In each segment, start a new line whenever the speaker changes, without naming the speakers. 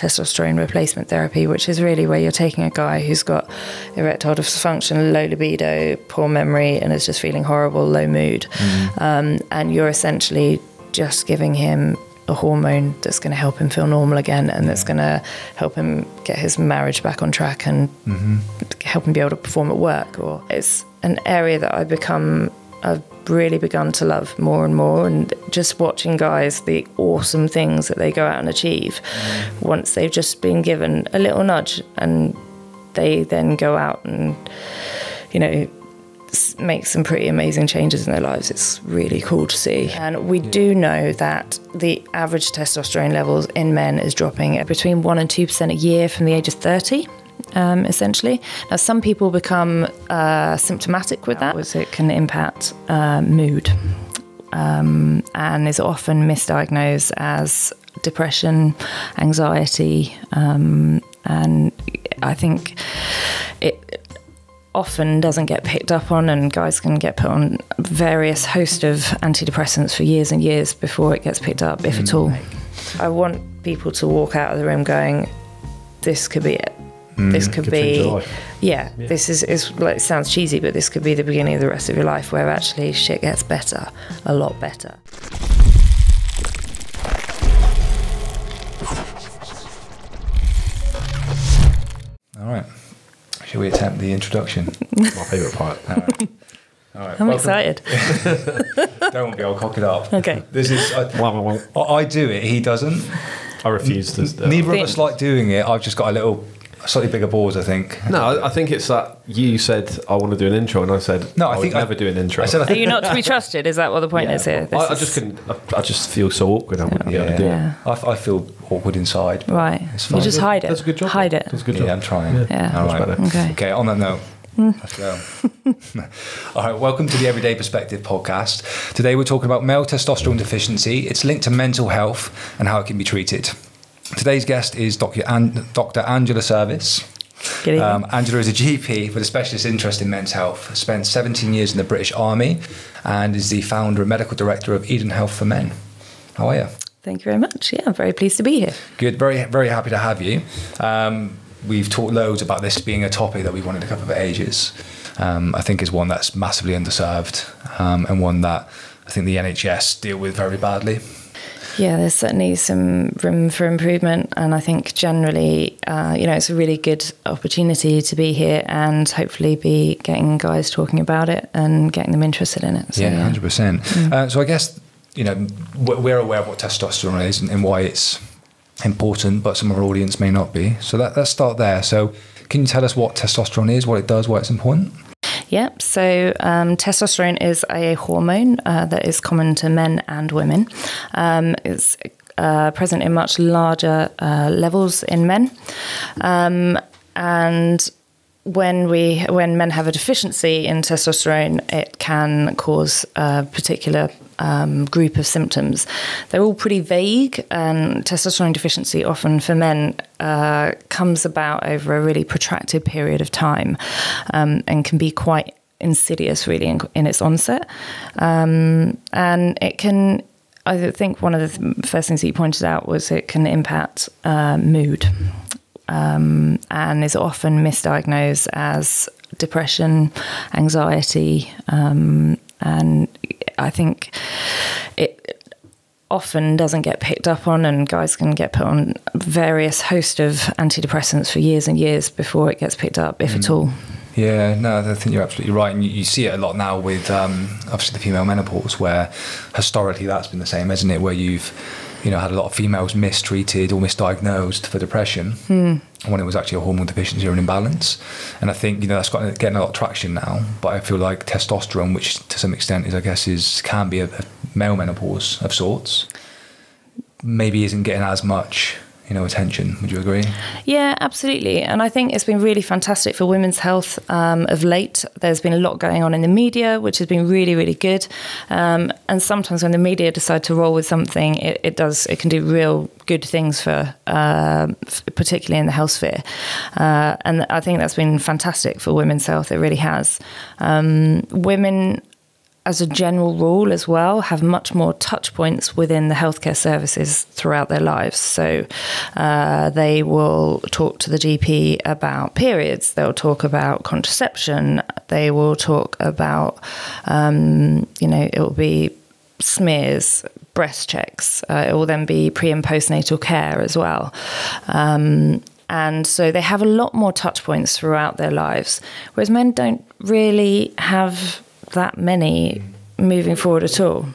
testosterone replacement therapy, which is really where you're taking a guy who's got erectile dysfunction, low libido, poor memory, and is just feeling horrible, low mood. Um, and you're essentially just giving him a hormone that's going to help him feel normal again and that's going to help him get his marriage back on track and help him be able to perform at work or it's an area that I've become I've really begun to love more and more and just watching guys the awesome things that they go out and achieve once they've just been given a little nudge and they then go out and you know make some pretty amazing changes in their lives. It's really cool to see. And we do know that the average testosterone levels in men is dropping at between 1% and 2% a year from the age of 30. Um, essentially, now some people become uh, symptomatic with that, as it can impact uh, mood, um, and is often misdiagnosed as depression, anxiety, um, and I think it often doesn't get picked up on and guys can get put on various host of antidepressants for years and years before it gets picked up if at all. I want people to walk out of the room going this could be it this could,
Could
be
your life.
yeah, this is, is like it sounds cheesy but this could be the beginning of the rest of your life where actually shit gets better a lot better
All right. Shall we attempt the introduction?
My favourite part.
All right.
i'm
welcome-
excited
Don't be, I'll cock it up.
Okay.
This is, I, I I do it, he doesn't.
I refuse to. uh,
Neither of us like doing it. I've just got a little, slightly bigger balls, I think.
No, I- I think it's that you said I want to do an intro, and I said
No, I,
I,
think
would never do an intro.
I said I
are you not to be trusted is that what the point
Yeah,
is here
I, I just
is-
couldn't. I, I just feel so awkward. I wouldn't be able to do
Yeah.
it.
I, I feel awkward inside.
right
It's
you
fine.
just hide it
That's a good job.
hide it
That's a good job. Yeah.
I'm trying.
Yeah.
All
Much
right.
better.
okay
Okay, on that note,
mm.
let's. All right, welcome to the Everyday Perspective podcast. Today we're talking about male testosterone deficiency, its link to mental health, and how it can be treated. Today's guest is Dr. An- Dr. Angela
Servis.
Um, Angela is a GP with a specialist interest in men's health, spent 17 years in the British Army, and is the founder and medical director of Eden Health for Men. How are you?
Thank you very much. Yeah, I'm very pleased to be here.
Good, very very happy to have you. Um, we've talked loads about this being a topic that we wanted to cover for ages. Um, I think is one that's massively underserved um, and one that I think the NHS deal with very badly.
Yeah, there's certainly some room for improvement, and I think generally, uh, you know, it's a really good opportunity to be here and hopefully be getting guys talking about it and getting them interested in it. So,
yeah, hundred percent. Uh, so I guess you know we're aware of what testosterone is and, and why it's important, but some of our audience may not be. So that, let's start there. So can you tell us what testosterone is, what it does, why it's important?
Yep. So um, testosterone is a hormone uh, that is common to men and women. Um, it's uh, present in much larger uh, levels in men, um, and when we when men have a deficiency in testosterone, it can cause a particular um, group of symptoms. They're all pretty vague, and testosterone deficiency often for men uh, comes about over a really protracted period of time, um, and can be quite insidious, really, in, in its onset. Um, and it can. I think one of the first things that you pointed out was it can impact uh, mood um, and is often misdiagnosed as depression, anxiety, um, and I think it often doesn't get picked up on, and guys can get put on various host of antidepressants for years and years before it gets picked up, if at all.
Yeah, no, I think you're absolutely right, and you, you see it a lot now with um, obviously the female menopause, where historically that's been the same, isn't it? Where you've you know had a lot of females mistreated or misdiagnosed for depression hmm. when it was actually a hormone deficiency or an imbalance. And I think you know that's got getting a lot of traction now. But I feel like testosterone, which to some extent is I guess is can be a, a male menopause of sorts, maybe isn't getting as much you know attention. Would you agree?
Yeah, absolutely. And I think it's been really fantastic for women's health um, of late. There's been a lot going on in the media, which has been really, really good. Um, and sometimes when the media decide to roll with something, it, it does, it can do real good things for, uh, particularly in the health sphere. Uh, and I think that's been fantastic for women's health. It really has. Um, women as a general rule as well, have much more touch points within the healthcare services throughout their lives. So uh, they will talk to the GP about periods, they'll talk about contraception, they will talk about, um, you know, it will be smears, breast checks, uh, it will then be pre and postnatal care as well. Um, and so they have a lot more touch points throughout their lives, whereas men don't really have that many moving forward at all.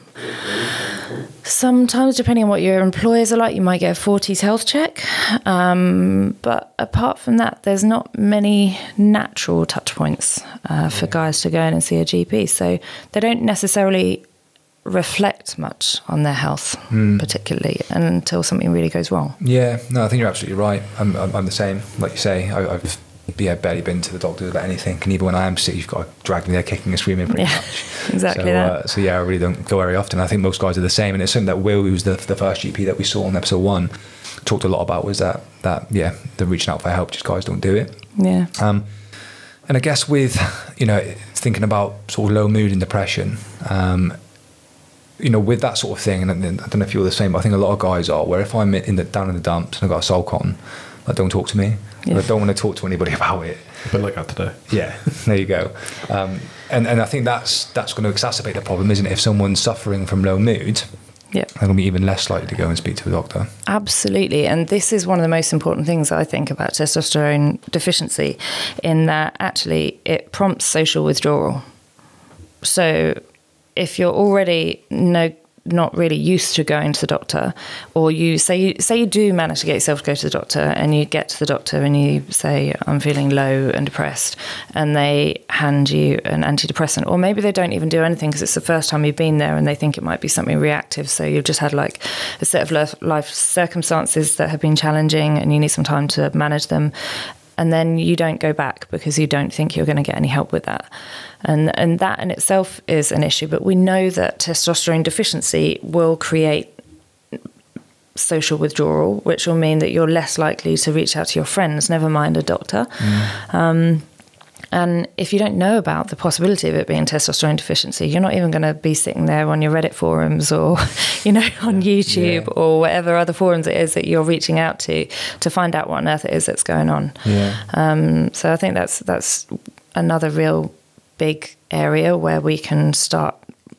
Sometimes, depending on what your employers are like, you might get a 40s health check. Um, but apart from that, there's not many natural touch points uh, for guys to go in and see a GP. So they don't necessarily reflect much on their health,
Hmm.
particularly until something really goes wrong.
Yeah, no, I think you're absolutely right. I'm, I'm, I'm the same. Like you say, I, I've yeah, barely been to the doctor about anything. And even when I am sick, you've got to drag me there kicking and screaming pretty
Yeah,
much.
exactly
so,
that.
Uh, so yeah, I really don't go very often. I think most guys are the same. And it's something that Will, who was the, the first GP that we saw on episode one, talked a lot about was that, that yeah, the reaching out for help, just guys don't do it.
Yeah.
Um, and I guess with, you know, thinking about sort of low mood and depression, um, you know, with that sort of thing, and I don't know if you're the same, but I think a lot of guys are, where if I'm in the down in the dumps and I've got a soul on, like, don't talk to me.
Yeah.
I don't want to talk to anybody about it.
A bit like that today.
Yeah, there you go. Um, and, and I think that's that's going to exacerbate the problem, isn't it? If someone's suffering from low mood,
Yeah.
they're going to be even less likely to go and speak to a doctor.
Absolutely. And this is one of the most important things I think about testosterone deficiency, in that actually it prompts social withdrawal. So if you're already no not really used to going to the doctor, or you say you say you do manage to get yourself to go to the doctor, and you get to the doctor and you say I'm feeling low and depressed, and they hand you an antidepressant, or maybe they don't even do anything because it's the first time you've been there, and they think it might be something reactive. So you've just had like a set of life- life circumstances that have been challenging, and you need some time to manage them and then you don't go back because you don't think you're going to get any help with that. And and that in itself is an issue, but we know that testosterone deficiency will create social withdrawal, which will mean that you're less likely to reach out to your friends, never mind a doctor. Um, and if you don't know about the possibility of it being testosterone deficiency, you're not even going to be sitting there on your Reddit forums or, you know, on YouTube
Yeah.
or whatever other forums it is that you're reaching out to to find out what on earth it is that's going on.
Yeah.
Um, so I think that's that's another real big area where we can start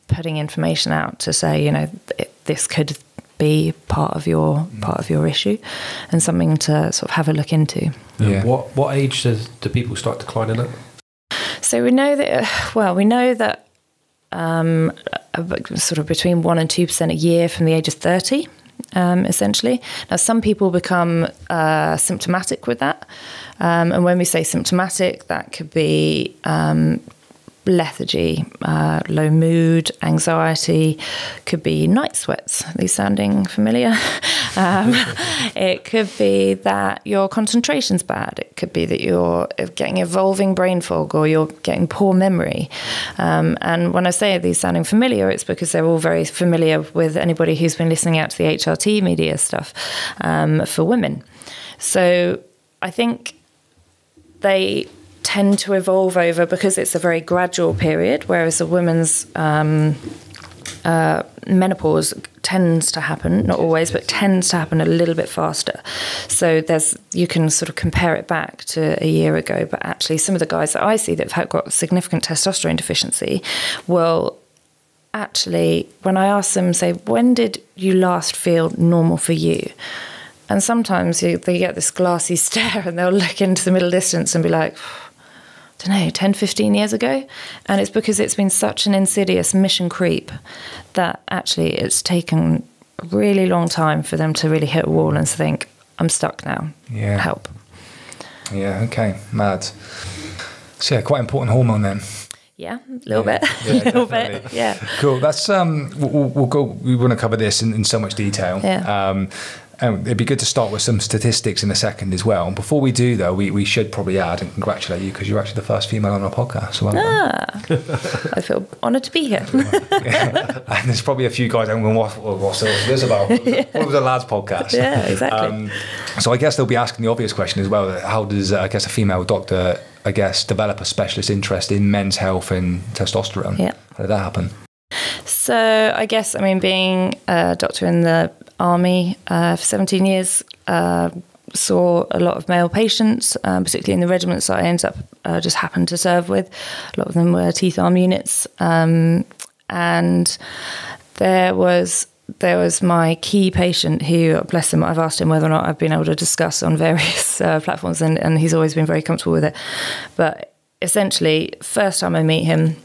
putting information out to say, you know, it, this could be part of your part of your issue and something to sort of have a look into.
And
Yeah.
What what age does do people start declining at?
So we know that, well, we know that um, sort of between 1% and 2% a year from the age of 30, um, essentially. Now, some people become uh, symptomatic with that. Um, and when we say symptomatic, that could be um, lethargy, uh, low mood, anxiety, could be night sweats. Are these sounding familiar? um, it could be that your concentration's bad. It could be that you're getting evolving brain fog or you're getting poor memory. Um, and when I say these sounding familiar, it's because they're all very familiar with anybody who's been listening out to the HRT media stuff um, for women. So I think they tend to evolve over because it's a very gradual period, whereas a woman's um, uh, menopause tends to happen, not always, but tends to happen a little bit faster. So there's you can sort of compare it back to a year ago, but actually some of the guys that I see that have got significant testosterone deficiency will actually, when I ask them, say, when did you last feel normal for you? And sometimes you, they get this glassy stare and they'll look into the middle distance and be like, don't know, 10, 15 years ago. And it's because it's been such an insidious mission creep that actually it's taken a really long time for them to really hit a wall and think, I'm stuck now.
Yeah.
Help.
Yeah, okay, mad. So yeah, quite important hormone then.
Yeah, a little
Yeah,
bit.
yeah,
a little
definitely.
bit. Yeah.
Cool. That's um. We'll, we'll- we'll go. We want to cover this in, in so much detail.
Yeah.
Um, and it'd be good to start with some statistics in a second as well. And before we do, though, we, we should probably add and congratulate you because you're actually the first female on our podcast. So well.
Ah, I feel honoured to be here.
and there's probably a few guys going, what, what, what's this about? What was the lads podcast?
Yeah, exactly.
Um, so I guess they'll be asking the obvious question as well. How does, uh, I guess, a female doctor, I guess, develop a specialist interest in men's health and testosterone?
Yeah.
How did that happen?
So I guess I mean being a doctor in the army uh, for 17 years. Uh, saw a lot of male patients, um, particularly in the regiments that I ended up uh, just happened to serve with. A lot of them were teeth arm units, um, and there was there was my key patient who, bless him, I've asked him whether or not I've been able to discuss on various uh, platforms, and, and he's always been very comfortable with it. But essentially, first time I meet him,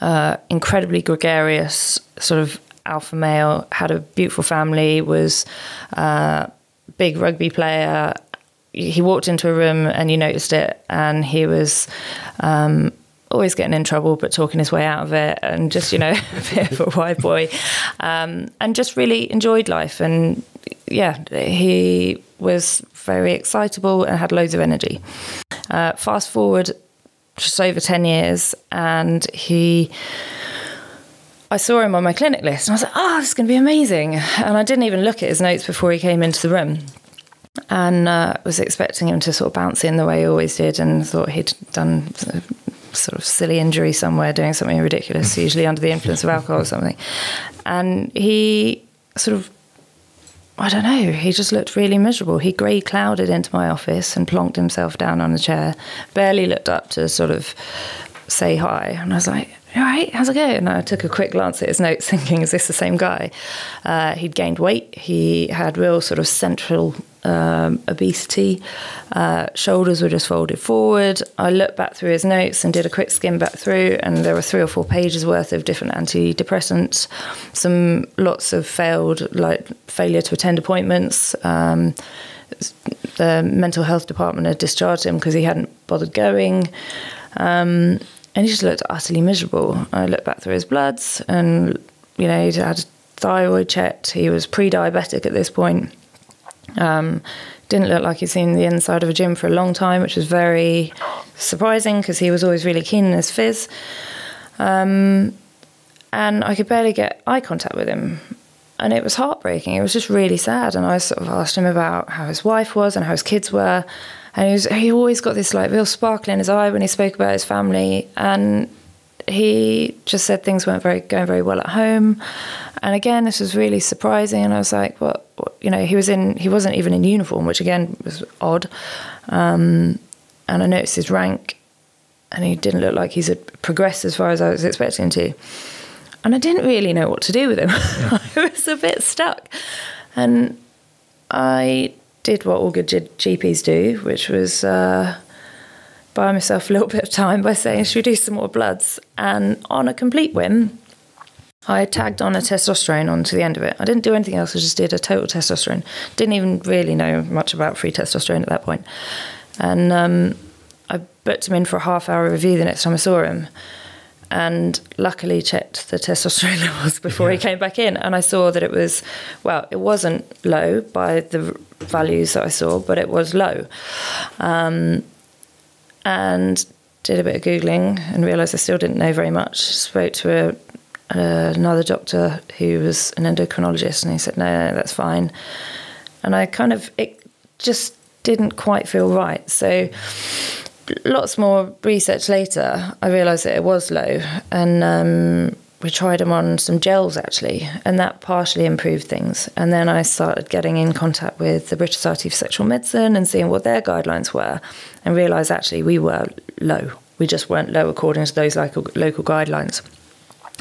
uh, incredibly gregarious, sort of alpha male, had a beautiful family, was uh, big rugby player. He walked into a room and you noticed it, and he was um, always getting in trouble, but talking his way out of it, and just you know a bit of a white boy, um, and just really enjoyed life. And yeah, he was very excitable and had loads of energy. Uh, fast forward just over ten years, and he I saw him on my clinic list and I was like, oh, this is going to be amazing. And I didn't even look at his notes before he came into the room. And uh, was expecting him to sort of bounce in the way he always did and thought he'd done sort of silly injury somewhere doing something ridiculous, usually under the influence of alcohol or something. And he sort of, I don't know, he just looked really miserable. He grey clouded into my office and plonked himself down on a chair, barely looked up to sort of say hi. And I was like, all right, how's it going? And I took a quick glance at his notes, thinking, is this the same guy? Uh, he'd gained weight. He had real sort of central um, obesity. Uh, shoulders were just folded forward. I looked back through his notes and did a quick skim back through, and there were three or four pages worth of different antidepressants, some lots of failed, like failure to attend appointments. Um, the mental health department had discharged him because he hadn't bothered going. Um, and he just looked utterly miserable. I looked back through his bloods, and you know, he'd had a thyroid checked. He was pre-diabetic at this point. Um, didn't look like he'd seen the inside of a gym for a long time, which was very surprising because he was always really keen in his phys. Um, and I could barely get eye contact with him. And it was heartbreaking. It was just really sad. And I sort of asked him about how his wife was and how his kids were and he was he always got this like real sparkle in his eye when he spoke about his family. And he just said things weren't very going very well at home. And again this was really surprising. And i was like what, you know he was in he wasn't even in uniform which again was odd. Um, and i noticed his rank. And he didn't look like he's progressed as far as i was expecting him to. And i didn't really know what to do with him. Yeah. i was a bit stuck. And i did what all good GPs do, which was uh, buy myself a little bit of time by saying, should we do some more bloods? And on a complete whim, I tagged on a testosterone onto the end of it. I didn't do anything else, I just did a total testosterone. Didn't even really know much about free testosterone at that point. And um, I booked him in for a half hour review the next time I saw him and luckily checked the testosterone levels before yeah. he came back in. And i saw that it was well it wasn't low by the values that i saw but it was low. Um, and did a bit of googling and realized i still didn't know very much. Spoke to a, uh, another doctor who was an endocrinologist and he said no, no that's fine. And i kind of it just didn't quite feel right. So lots more research later, I realised that it was low, and um, we tried them on some gels actually, and that partially improved things. And then I started getting in contact with the British Society for Sexual Medicine and seeing what their guidelines were, and realised actually we were low. We just weren't low according to those local local guidelines.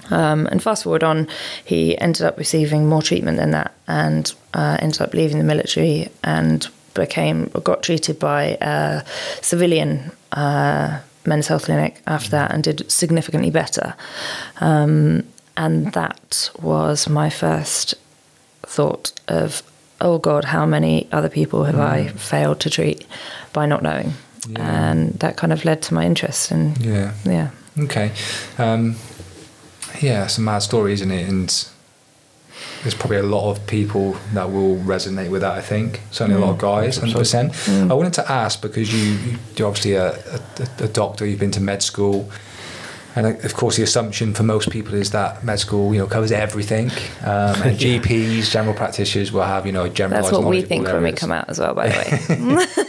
Um, and fast forward on, he ended up receiving more treatment than that, and uh, ended up leaving the military and became or got treated by a civilian uh, men's health clinic after that and did significantly better. Um, and that was my first thought of, oh God, how many other people have mm. I failed to treat by not knowing? Yeah. And that kind of led to my interest. And yeah, yeah.
Okay. Um, yeah, it's a mad story, isn't it? And there's probably a lot of people that will resonate with that. I think certainly mm. a lot of mm. guys, hundred percent. Mm. I wanted to ask because you you're obviously a, a, a, doctor. You've been to med school, and of course the assumption for most people is that med school you know covers everything. Um, and GPs, general practitioners will have you know general.
That's what we think areas. when we come out as well. By the way,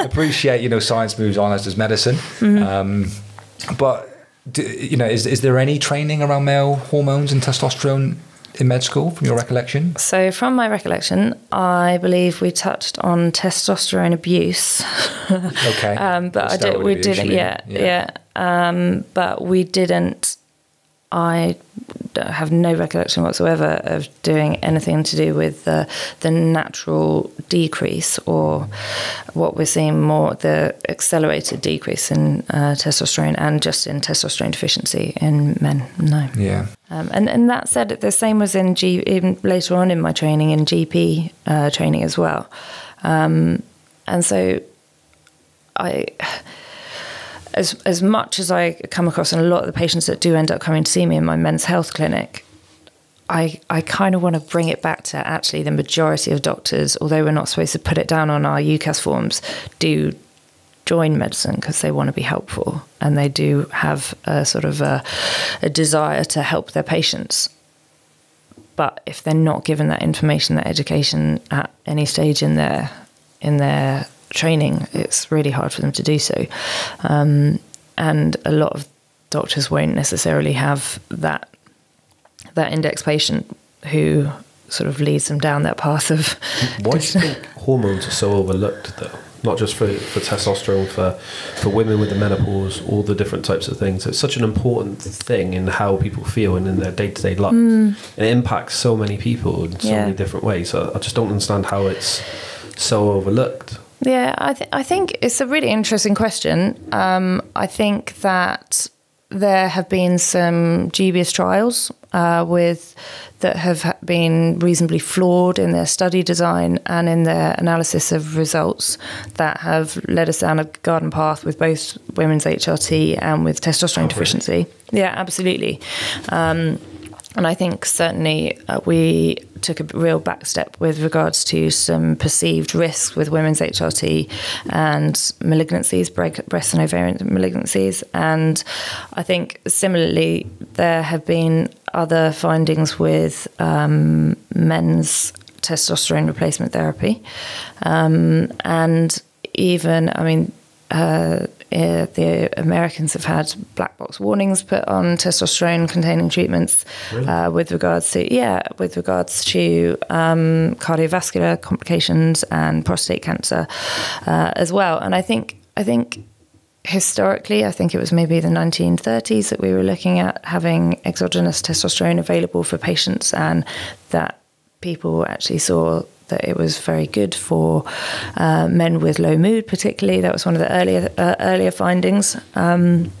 appreciate you know science moves on as does medicine, mm-hmm. um, but do, you know, is is there any training around male hormones and testosterone in med school from your recollection?
So, from my recollection, I believe we touched on testosterone abuse.
Okay.
um, but I did, we didn't.
mean?
Yeah, yeah. Um, but we didn't. I have no recollection whatsoever of doing anything to do with the the natural decrease or what we're seeing more the accelerated decrease in uh, testosterone and just in testosterone deficiency in men. No.
Yeah.
Um, and and that said, the same was in G even later on in my training in GP uh, training as well, um, and so I. As, as much as I come across, and a lot of the patients that do end up coming to see me in my men's health clinic, I, I kind of want to bring it back to actually the majority of doctors, although we're not supposed to put it down on our UCAS forms, do join medicine because they want to be helpful and they do have a sort of a, a desire to help their patients. But if they're not given that information, that education at any stage in their in their training, it's really hard for them to do so. Um, and a lot of doctors won't necessarily have that that index patient who sort of leads them down that path of
Why do you think hormones are so overlooked, though? Not just for, for testosterone, for, for women with the menopause, all the different types of things. It's such an important thing in how people feel and in their day to day lives. And it impacts so many people in so
Yeah.
many different ways. So I just don't understand how it's so overlooked.
Yeah, I, th- I think it's a really interesting question. Um, I think that there have been some dubious trials uh, with that have been reasonably flawed in their study design and in their analysis of results that have led us down a garden path with both women's HRT and with testosterone deficiency. Yeah, absolutely. Um, and I think certainly uh, we took a real back step with regards to some perceived risks with women's HRT and malignancies, breast and ovarian malignancies. And I think similarly, there have been other findings with um, men's testosterone replacement therapy. Um, and even, I mean, uh, uh, the Americans have had black box warnings put on testosterone containing treatments uh, with regards to yeah with regards to um, cardiovascular complications and prostate cancer uh, as well. And I think I think historically I think it was maybe the 1930s that we were looking at having exogenous testosterone available for patients and that people actually saw that it was very good for uh, men with low mood, particularly. That was one of the earlier uh, earlier findings, um,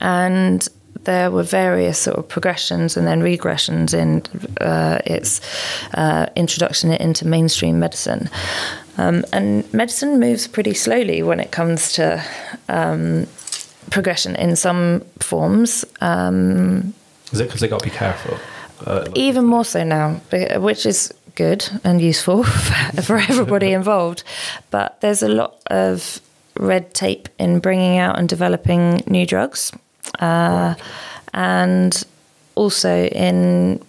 and there were various sort of progressions and then regressions in uh, its uh, introduction into mainstream medicine. Um, and medicine moves pretty slowly when it comes to um, progression in some forms. Um,
Is it because they got to be careful? Uh, like-
even more so now, which is good and useful for, for everybody involved. But there's a lot of red tape in bringing out and developing new drugs, uh, and also in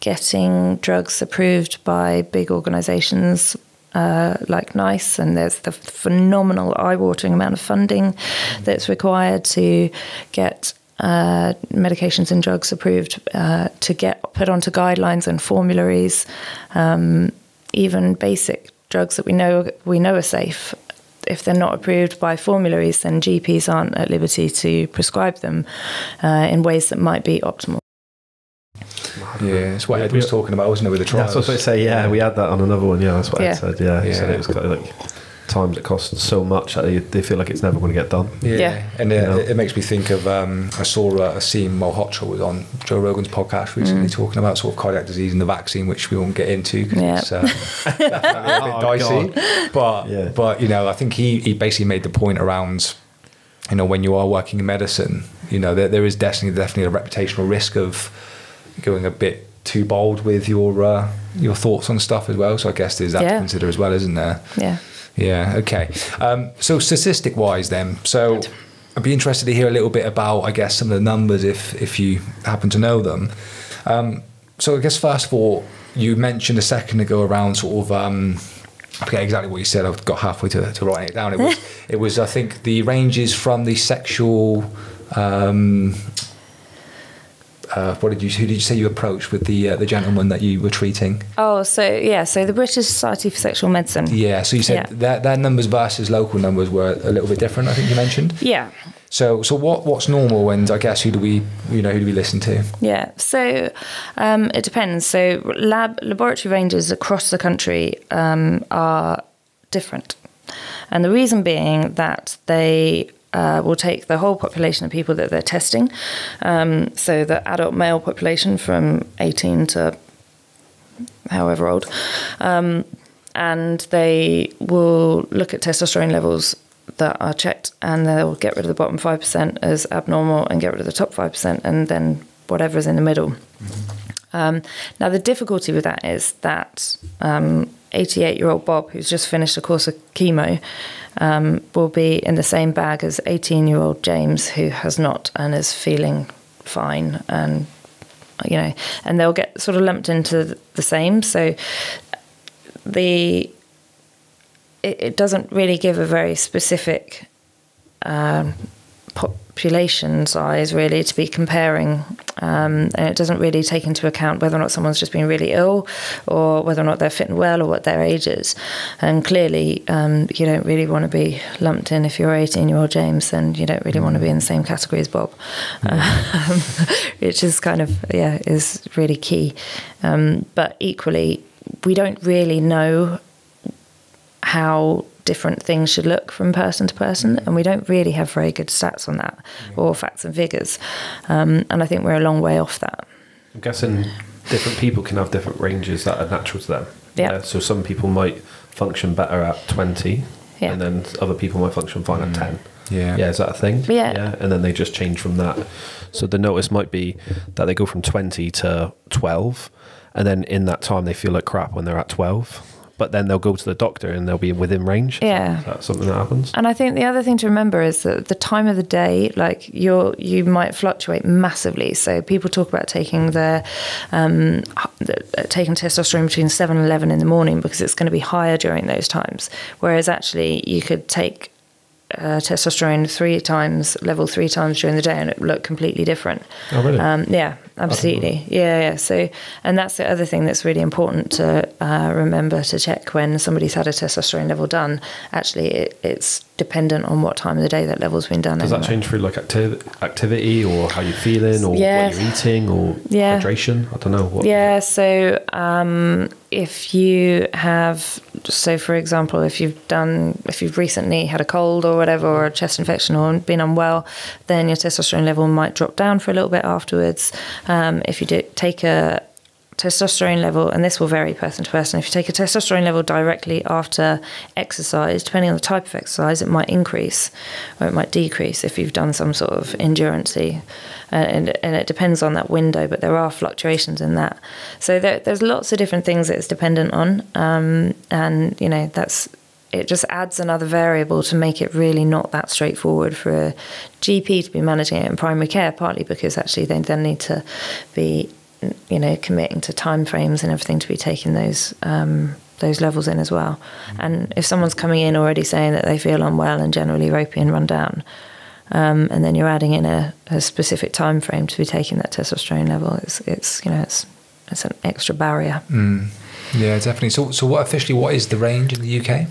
getting drugs approved by big organisations. Uh, like NICE, and there's the phenomenal eye-watering amount of funding that's required to get uh, medications and drugs approved uh, to get put onto guidelines and formularies. Um, even basic drugs that we know we know are safe, if they're not approved by formularies, then GPs aren't at liberty to prescribe them uh, in ways that might be optimal.
Yeah, it's what Ed was talking about, wasn't it, with the trials?
That's what I was going to say. Yeah, we had that on another one. Yeah, that's what
Yeah.
I said. Yeah, he said
Yeah.
it was kind of like times it costs so much that they, they feel like it's never going to get done.
Yeah,
Yeah.
and it,
You know?
it makes me think of um, I saw uh, Aseem Malhotra was on Joe Rogan's podcast recently talking about sort of cardiac disease and the vaccine, which we won't get into because
Yeah.
it's uh, definitely a bit
Oh,
dicey. But
Yeah.
but you know, I think he he basically made the point around you know when you are working in medicine, you know there, there is definitely definitely a reputational risk of going a bit too bold with your uh, your thoughts on stuff as well. So I guess there's that to consider as well, isn't there?
Yeah.
Yeah. Okay. Um, so statistic wise, then, so I'd be interested to hear a little bit about, I guess, some of the numbers if if you happen to know them. Um, so I guess first of all, you mentioned a second ago around sort of. Um, I forget exactly what you said. I've got halfway to, to writing it down. It was, it was, I think, the ranges from the sexual Um, uh, what did you? Who did you say you approached with the uh, the gentleman that you were treating?
Oh, so yeah, so the British Society for Sexual Medicine.
Yeah. So you said
Yeah.
their, their numbers versus local numbers were a little bit different. I think you mentioned.
Yeah.
So so what what's normal, and I guess who do we you know who do we listen to?
Yeah, so um, it depends. So lab laboratory ranges across the country um, are different, and the reason being that they uh, will take the whole population of people that they're testing, um, so the adult male population from 18 to however old, um, and they will look at testosterone levels that are checked and they'll get rid of the bottom 5% as abnormal and get rid of the top 5% and then whatever is in the middle. Um, now, the difficulty with that is that 88 year old Bob, who's just finished a course of chemo, um, will be in the same bag as 18 year old James, who has not and is feeling fine and you know, and they'll get sort of lumped into the same. So the it, it doesn't really give a very specific um, population size really to be comparing, um, and it doesn't really take into account whether or not someone's just been really ill, or whether or not they're fit and well, or what their age is. And clearly, um, you don't really want to be lumped in if you're 18 year old James, then you don't really want to be in the same category as Bob, um, which is kind of yeah is really key. Um, but equally, we don't really know how different things should look from person to person, and we don't really have very good stats on that or facts and figures. Um, and I think we're a long way off that.
I'm guessing different people can have different ranges that are natural to them.
Yeah.
so some people might function better at 20,
Yeah.
and then other people might function fine at 10.
Yeah.
Yeah, is that a thing?
Yeah.
Yeah, and then they just change from that. So the notice might be that they go from 20 to 12, and then in that time they feel like crap when they're at 12. But then they'll go to the doctor and they'll be within range.
Yeah.
Is that something that happens?
And I think the other thing to remember is that the time of the day, like you're, you might fluctuate massively. So people talk about taking their, um, the- uh, taking testosterone between seven and eleven in the morning because it's going to be higher during those times. Whereas actually, you could take uh, testosterone three times, level three times during the day, and it looked completely different.
Oh, really?
Um, yeah, absolutely. Yeah, yeah. So, and that's the other thing that's really important to uh, remember to check when somebody's had a testosterone level done. Actually, it, it's dependent on what time of the day that level's been done.
Does that change through like acti- activity or how you're feeling or
Yeah.
what you're eating or
Yeah.
hydration? I don't know. What,
Yeah, so um, if you have, so for example, if you've done, if you've recently had a cold or whatever, or a chest infection or been unwell, then your testosterone level might drop down for a little bit afterwards. Um, if you do take a testosterone level, and this will vary person to person. If you take a testosterone level directly after exercise, depending on the type of exercise, it might increase or it might decrease if you've done some sort of endurance and, and it depends on that window, but there are fluctuations in that. So there, there's lots of different things that it's dependent on, um, and you know that's it. Just adds another variable to make it really not that straightforward for a GP to be managing it in primary care. Partly because actually they then need to be, you know, committing to timeframes and everything to be taking those. Um, those levels in as well, and if someone's coming in already saying that they feel unwell and generally ropey and run down, um, and then you're adding in a, a specific time frame to be taking that testosterone level. It's, it's you know it's it's an extra barrier.
Mm. Yeah, definitely. So, so what officially? What is the range in the UK?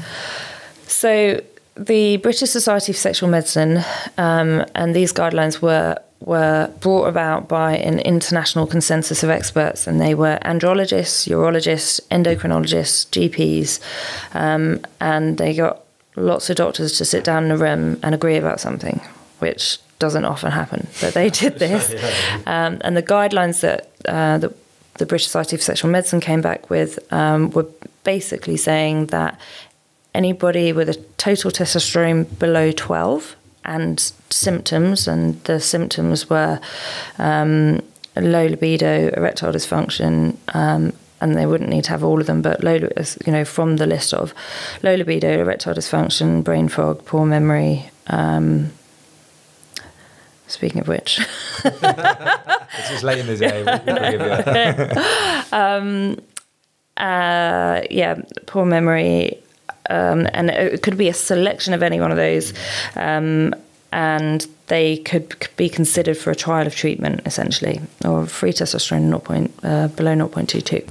So the British Society for Sexual Medicine um, and these guidelines were were brought about by an international consensus of experts, and they were andrologists, urologists, endocrinologists, GPs, um, and they got lots of doctors to sit down in a room and agree about something, which doesn't often happen. But they did this, um, and the guidelines that uh, the the British Society for Sexual Medicine came back with um, were basically saying that anybody with a total testosterone below 12 and symptoms, and the symptoms were um, low libido, erectile dysfunction, um, and they wouldn't need to have all of them, but low, you know, from the list of low libido, erectile dysfunction, brain fog, poor memory. Um, speaking of which,
It's just late in the day. we'll you.
uh, yeah, poor memory, um, and it could be a selection of any one of those. Um, and they could be considered for a trial of treatment essentially, or free testosterone 0. Point, uh, below 0.22.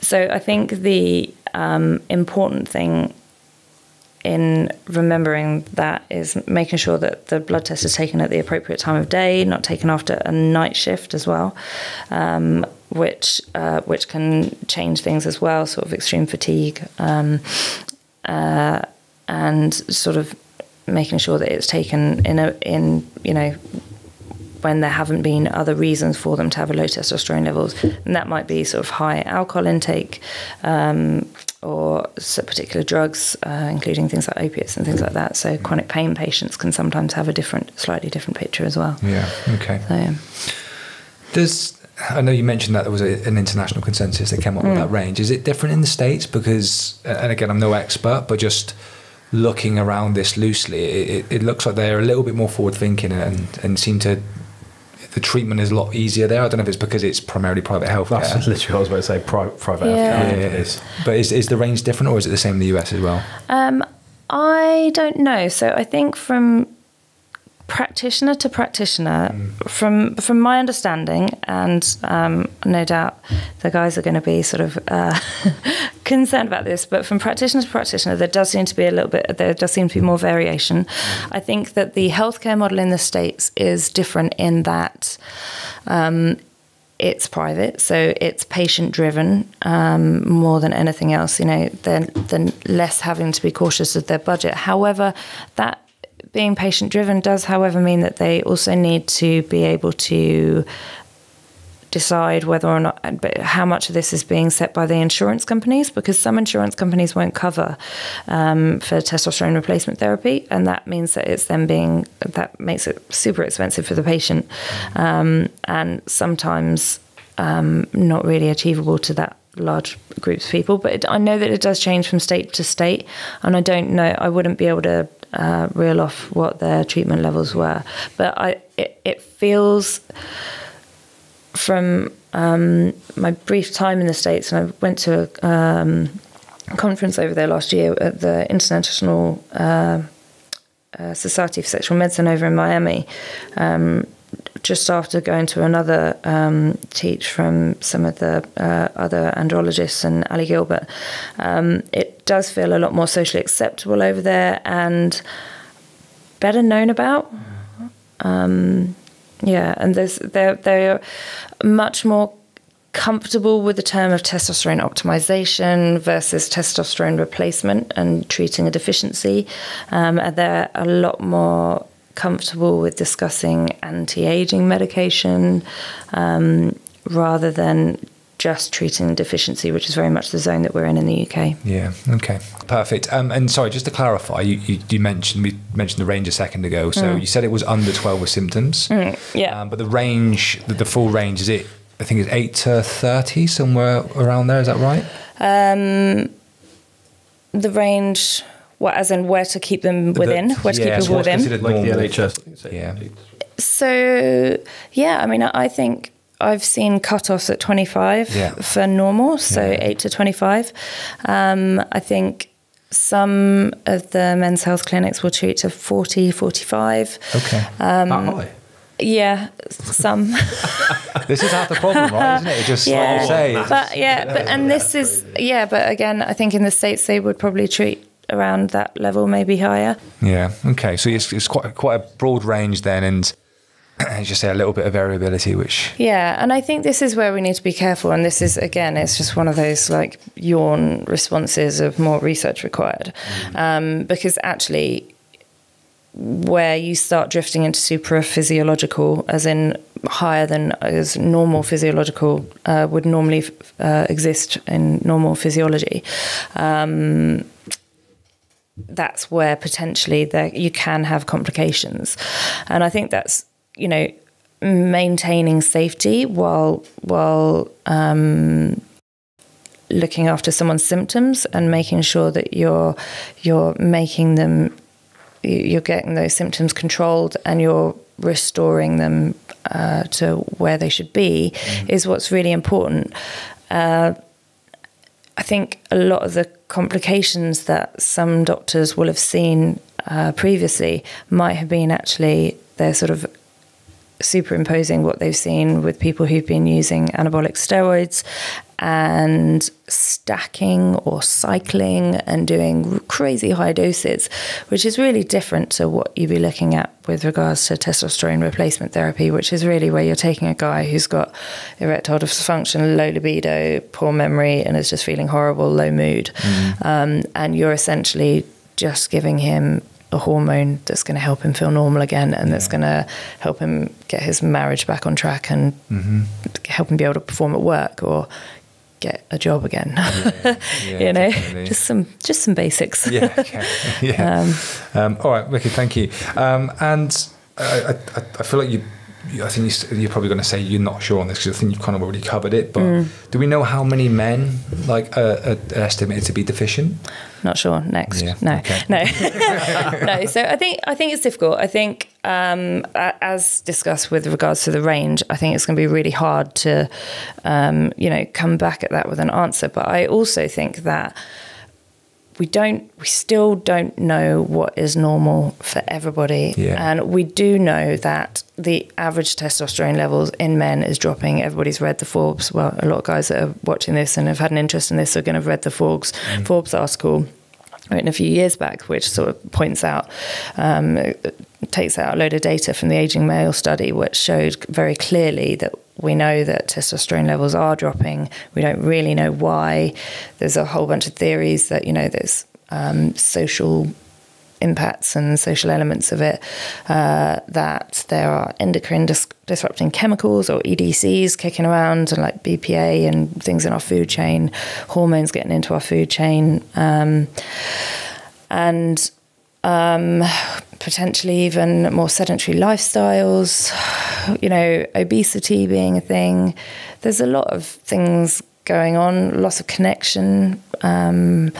So I think the um, important thing in remembering that is making sure that the blood test is taken at the appropriate time of day, not taken after a night shift as well, um, which uh, which can change things as well, sort of extreme fatigue, um, uh, and sort of making sure that it's taken in a in you know when there haven't been other reasons for them to have a low testosterone levels, and that might be sort of high alcohol intake, um, or particular drugs, uh, including things like opiates and things like that. So chronic pain patients can sometimes have a different, slightly different picture as well.
Yeah. Okay.
So, yeah.
Does I know you mentioned that there was a, an international consensus that came up with
Mm.
that range. Is it different in the states? Because, and again, I'm no expert, but just looking around this loosely, it, it, it looks like they're a little bit more forward thinking and and seem to. The treatment is a lot easier there. I don't know if it's because it's primarily private health.
That's literally what I was about to say. Pri- private
Yeah.
healthcare
Yeah,
it is.
But is, is the range different or is it the same in the US as well?
Um, I don't know. So I think from practitioner to practitioner, from from my understanding, and um, no doubt the guys are going to be sort of uh, concerned about this, but from practitioner to practitioner, there does seem to be a little bit. There does seem to be more variation. I think that the healthcare model in the states is different in that. Um, it's private, so it's patient driven um, more than anything else. You know, then then less having to be cautious of their budget. However, that being patient driven does, however, mean that they also need to be able to decide whether or not how much of this is being set by the insurance companies because some insurance companies won't cover um, for testosterone replacement therapy and that means that it's then being that makes it super expensive for the patient um, and sometimes um, not really achievable to that large groups of people. But it, I know that it does change from state to state and I don't know I wouldn't be able to uh, reel off what their treatment levels were but I it, it feels from um, my brief time in the States, and I went to a um, conference over there last year at the International uh, uh, Society for Sexual Medicine over in Miami. Um, just after going to another um, teach from some of the uh, other andrologists and Ali Gilbert, um, it does feel a lot more socially acceptable over there and better known about. Um, yeah, and they're they're much more comfortable with the term of testosterone optimization versus testosterone replacement and treating a deficiency, um, and they're a lot more comfortable with discussing anti-aging medication um, rather than just treating deficiency, which is very much the zone that we're in in the UK.
Yeah. Okay. Perfect. Um, and sorry, just to clarify, you, you, you mentioned we mentioned the range a second ago. So you said it was under twelve with symptoms.
yeah.
Um, but the range, the, the full range, is it? I think it's eight to thirty, somewhere around there. Is that right?
Um, the range, what as in where to keep them within, where to
yeah,
keep people
what's
within.
considered
Like the? NHS.
Yeah.
So yeah, I mean, I I think I've seen cut-offs at 25
Yeah.
for normal, so
Yeah.
8 to 25. Um, I think some of the men's health clinics will treat to 40, 45.
Okay.
Um,
that high.
Yeah, some.
this is half the problem, right? Isn't it? It just like
yeah,
you say.
but yeah, but and this is yeah, but again, I think in the states they would probably treat around that level, maybe higher.
Yeah. Okay. So it's, it's quite quite a broad range then, and as you say, a little bit of variability, which
Yeah, and I think this is where we need to be careful. And this is again, it's just one of those like yawn responses of more research required, um, because actually, where you start drifting into super physiological, as in higher than as normal physiological uh, would normally uh, exist in normal physiology. Um, that's where potentially there you can have complications, and I think that's you know maintaining safety while while um, looking after someone's symptoms and making sure that you're you're making them you're getting those symptoms controlled and you're restoring them uh, to where they should be is what's really important. Uh, I think a lot of the complications that some doctors will have seen uh, previously might have been actually they're sort of superimposing what they've seen with people who've been using anabolic steroids and stacking or cycling and doing crazy high doses, which is really different to what you'd be looking at with regards to testosterone replacement therapy, which is really where you're taking a guy who's got erectile dysfunction, low libido, poor memory, and is just feeling horrible, low mood. Mm. Um, and you're essentially just giving him a hormone that's going to help him feel normal again and yeah. that's going to help him get his marriage back on track and mm-hmm. help him be able to perform at work or get a job again. Yeah, yeah, you know, definitely. just some just some basics.
yeah, okay. yeah. Um, um, all right, Vicky, thank you. Um, and I, I, I, feel like you. I think you're probably going to say you're not sure on this because I think you've kind of already covered it. But mm. do we know how many men like are, are estimated to be deficient?
Not sure. Next. Yeah, no. Okay. No. no. So I think I think it's difficult. I think um, as discussed with regards to the range, I think it's going to be really hard to um, you know come back at that with an answer. But I also think that we don't we still don't know what is normal for everybody yeah. and we do know that the average testosterone levels in men is dropping everybody's read the forbes well a lot of guys that are watching this and have had an interest in this are going to have read the forbes mm. forbes article written a few years back, which sort of points out, um, takes out a load of data from the aging male study, which showed very clearly that we know that testosterone levels are dropping. We don't really know why. There's a whole bunch of theories that, you know, there's um, social impacts and social elements of it, uh, that there are endocrine dis- disrupting chemicals or EDCs kicking around, and like BPA and things in our food chain, hormones getting into our food chain, um, and um, potentially even more sedentary lifestyles, you know, obesity being a thing. There's a lot of things going on, loss of connection. Um,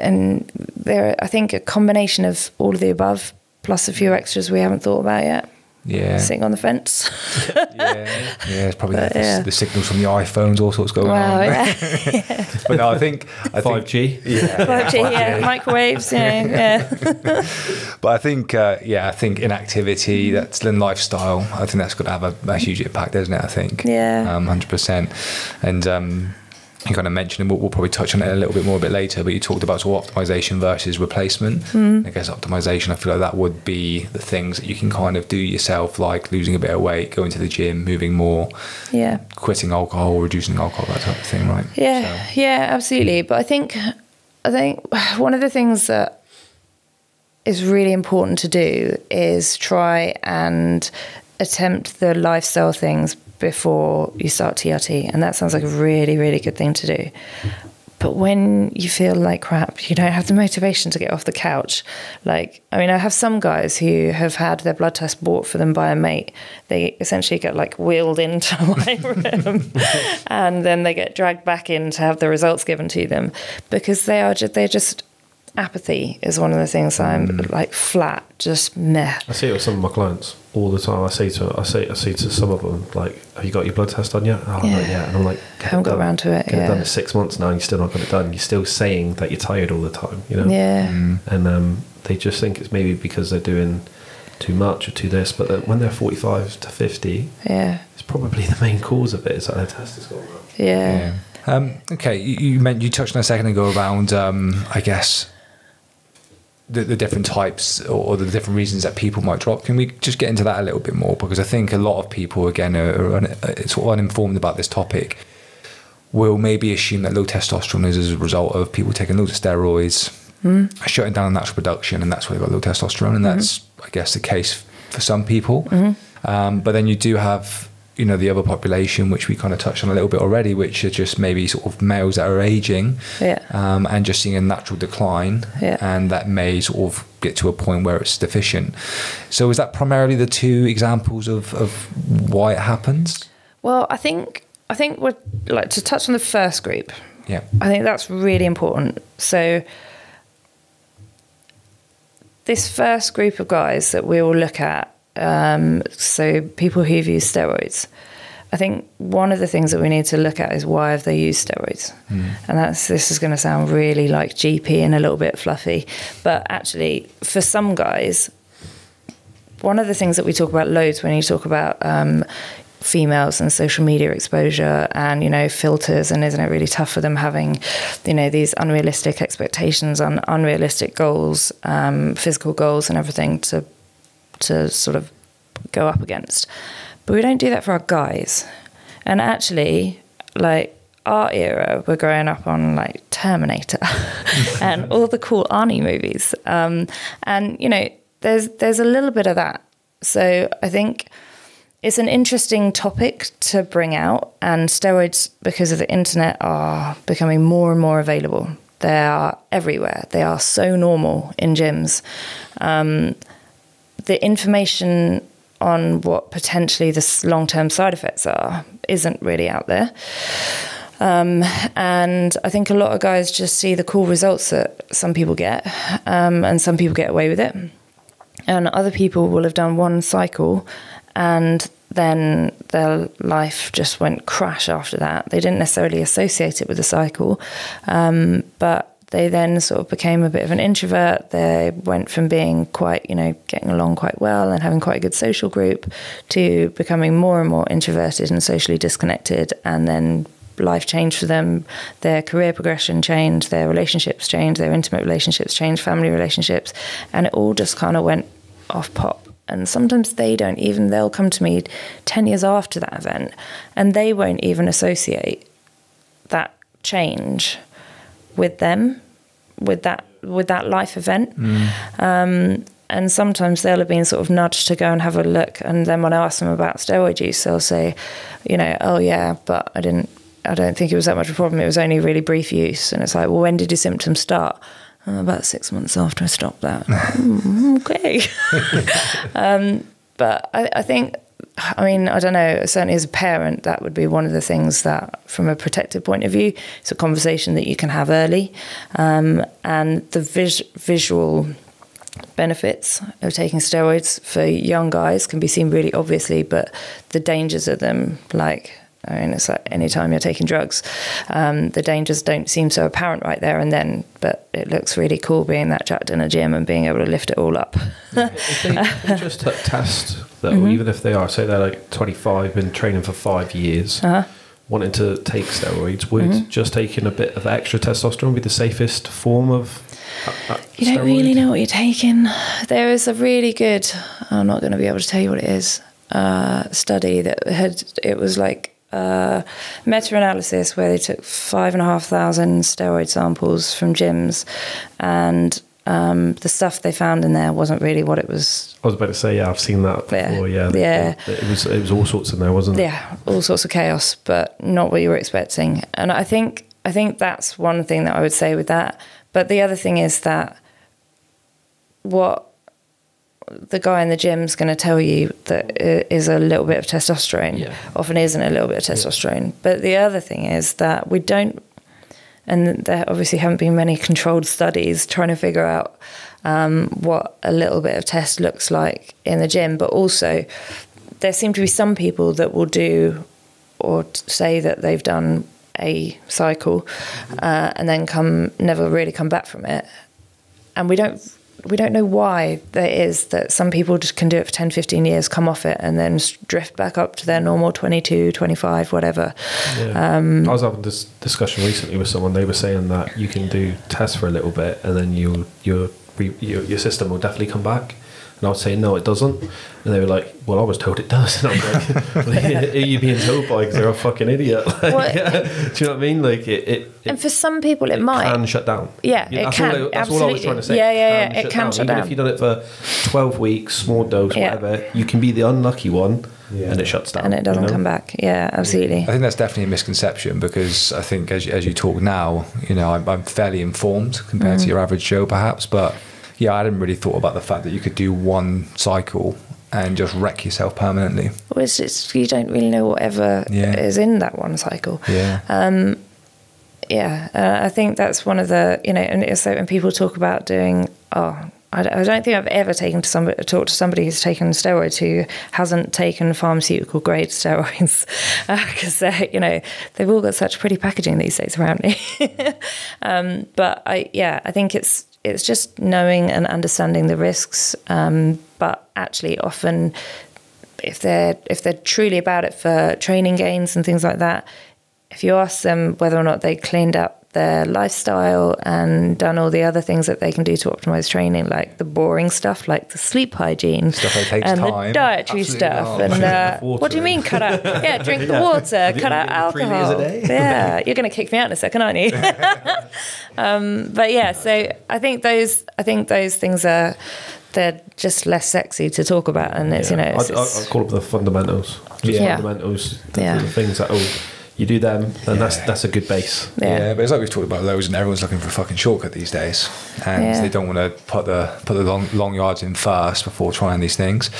and there, I think a combination of all of the above, plus a few extras we haven't thought about yet.
Yeah,
sitting on the fence.
yeah, yeah, it's probably but, the, yeah. the, signals from the iPhones, all sorts going wow, on. Yeah. but no, I think
five G.
Yeah, five G. Yeah, microwaves. You know, yeah.
but I think, uh, yeah, I think inactivity, that's in lifestyle. I think that's got to have a, a, huge impact, doesn't it? I think.
Yeah.
Um, hundred percent, and. Um, you kind of mentioned, and we'll, we'll, probably touch on it a little bit more a bit later, but you talked about sort of optimization versus replacement. Mm. I guess optimization, I feel like that would be the things that you can kind of do yourself, like losing a bit of weight, going to the gym, moving more,
yeah,
quitting alcohol, reducing alcohol, that type of thing, right?
Yeah, so. yeah, absolutely. But I think, I think one of the things that is really important to do is try and attempt the lifestyle things before you start TRT. And that sounds like a really, really good thing to do. But when you feel like crap, you don't have the motivation to get off the couch. Like, I mean, I have some guys who have had their blood test bought for them by a mate. They essentially get like wheeled into my room and then they get dragged back in to have the results given to them because they are just, they're just apathy is one of the things I'm mm. like flat, just meh.
I see it with some of my clients all the time. I say to I say I say to some of them like, "Have you got your blood test done yet?" Oh, yeah. not yet. And I'm like,
I haven't got
done.
around to it.
Get
yeah.
it done in six months now, and you're still not got it done. You're still saying that you're tired all the time. You know.
Yeah. Mm.
And um, they just think it's maybe because they're doing too much or too this, but then when they're 45 to 50,
yeah,
it's probably the main cause of it is that their test is gone
Yeah. yeah.
Um, okay, you, you meant you touched on a second ago around, um, I guess, the, the, different types or the different reasons that people might drop. Can we just get into that a little bit more? Because I think a lot of people, again, are, are un, uh, sort of uninformed about this topic. Will maybe assume that low testosterone is as a result of people taking loads of steroids, mm. shutting down natural production, and that's why they've got low testosterone. And mm-hmm. that's, I guess, the case for some people. Mm-hmm. Um, but then you do have you know the other population, which we kind of touched on a little bit already, which are just maybe sort of males that are aging,
yeah.
um, and just seeing a natural decline,
yeah.
and that may sort of get to a point where it's deficient. So is that primarily the two examples of, of why it happens?
Well, I think I think we're like to touch on the first group.
Yeah,
I think that's really important. So this first group of guys that we will look at um, so people who've used steroids. I think one of the things that we need to look at is why have they used steroids, and that's this is going to sound really like GP and a little bit fluffy, but actually for some guys, one of the things that we talk about loads when you talk about um, females and social media exposure and you know filters and isn't it really tough for them having you know these unrealistic expectations on unrealistic goals um, physical goals and everything to to sort of go up against but we don't do that for our guys and actually like our era we're growing up on like terminator and all the cool arnie movies um, and you know there's there's a little bit of that so i think it's an interesting topic to bring out, and steroids, because of the internet, are becoming more and more available. They are everywhere. They are so normal in gyms. Um, the information on what potentially the long term side effects are isn't really out there. Um, and I think a lot of guys just see the cool results that some people get, um, and some people get away with it. And other people will have done one cycle and then their life just went crash after that. They didn't necessarily associate it with the cycle, um, but they then sort of became a bit of an introvert. They went from being quite, you know, getting along quite well and having quite a good social group to becoming more and more introverted and socially disconnected. And then life changed for them. Their career progression changed, their relationships changed, their intimate relationships changed, family relationships. And it all just kind of went off pop and sometimes they don't even they'll come to me 10 years after that event and they won't even associate that change with them with that with that life event mm. um, and sometimes they'll have been sort of nudged to go and have a look and then when i ask them about steroid use they'll say you know oh yeah but i didn't i don't think it was that much of a problem it was only really brief use and it's like well when did your symptoms start uh, about six months after I stopped that. mm, okay. um, but I, I, think, I mean, I don't know, certainly as a parent, that would be one of the things that, from a protective point of view, it's a conversation that you can have early. Um, and the vis- visual benefits of taking steroids for young guys can be seen really obviously, but the dangers of them, like I mean, it's like anytime you're taking drugs, um, the dangers don't seem so apparent right there and then, but it looks really cool being that jacked in a gym and being able to lift it all up.
if, they, if they just test, though, mm-hmm. even if they are, say they're like 25, been training for five years, uh-huh. wanting to take steroids, would mm-hmm. just taking a bit of extra testosterone be the safest form of
uh, uh, you don't really know what you're taking. There is a really good, I'm not going to be able to tell you what it is, uh, study that had, it was like uh, meta-analysis where they took five and a half thousand steroid samples from gyms, and um, the stuff they found in there wasn't really what it was.
I was about to say, yeah, I've seen that before. Yeah, yeah, it, it, was it was all sorts in there, wasn't it?
Yeah, all sorts of chaos, but not what you were expecting. And I think I think that's one thing that I would say with that. But the other thing is that what the guy in the gym is going to tell you that is a little bit of testosterone. Yeah. Often isn't a little bit of testosterone. Yeah. But the other thing is that we don't, and there obviously haven't been many controlled studies trying to figure out um, what a little bit of test looks like in the gym. But also, there seem to be some people that will do or say that they've done a cycle uh, and then come never really come back from it. And we don't we don't know why there is that some people just can do it for 10, 15 years, come off it, and then drift back up to their normal 22, 25, whatever.
Yeah. Um, I was having this discussion recently with someone. They were saying that you can do tests for a little bit, and then you, your, your, your system will definitely come back. And I was saying, no, it doesn't. And they were like, well, I was told it does. And I'm like, well, are you being told by because they're a fucking idiot? Like, well, yeah. Do you know what I mean? Like, it, it,
and for some people, it,
it
might.
can shut down.
Yeah, it
that's
can.
All I, that's absolutely. all I was trying to say.
Yeah, yeah, yeah. It can
down.
shut
Even
down.
if you've done it for 12 weeks, small dose, yeah. whatever, you can be the unlucky one. Yeah. and it shuts down.
And it doesn't you know? come back. Yeah, absolutely.
I think that's definitely a misconception because I think as, as you talk now, you know, I'm, I'm fairly informed compared mm. to your average Joe, perhaps, but yeah, I hadn't really thought about the fact that you could do one cycle and just wreck yourself permanently.
Well, it's, it's you don't really know whatever yeah. is in that one cycle.
Yeah.
Um, yeah, uh, I think that's one of the you know, and so when people talk about doing, oh, I don't I don't think I've ever taken to somebody talked to somebody who's taken steroids who hasn't taken pharmaceutical grade steroids because they you know they've all got such pretty packaging these days around me. um, but I yeah I think it's it's just knowing and understanding the risks. Um, but actually, often if they're if they're truly about it for training gains and things like that, if you ask them whether or not they cleaned up their lifestyle and done all the other things that they can do to optimize training, like the boring stuff, like the sleep hygiene
Stuff that takes
and
time.
the dietary
Absolutely
stuff.
not.
And uh, what do you mean cut out? Yeah, drink the water, cut out
you getting three litres
alcohol. Yeah, you're going to kick me out in a second, aren't you? um, but yeah, so I think those I think those things are they're just less sexy to talk about, and it's you know
I,
it's,
I, I call it the fundamentals. Just
Yeah.
fundamentals. The,
Yeah.
the things that oh, you do them, then that's
Yeah.
that's a good base.
Yeah.
yeah.
but it's like we've talked about loads, and everyone's looking for a fucking shortcut these days, and
Yeah.
they don't want to put the put the long long yards in first before trying these things.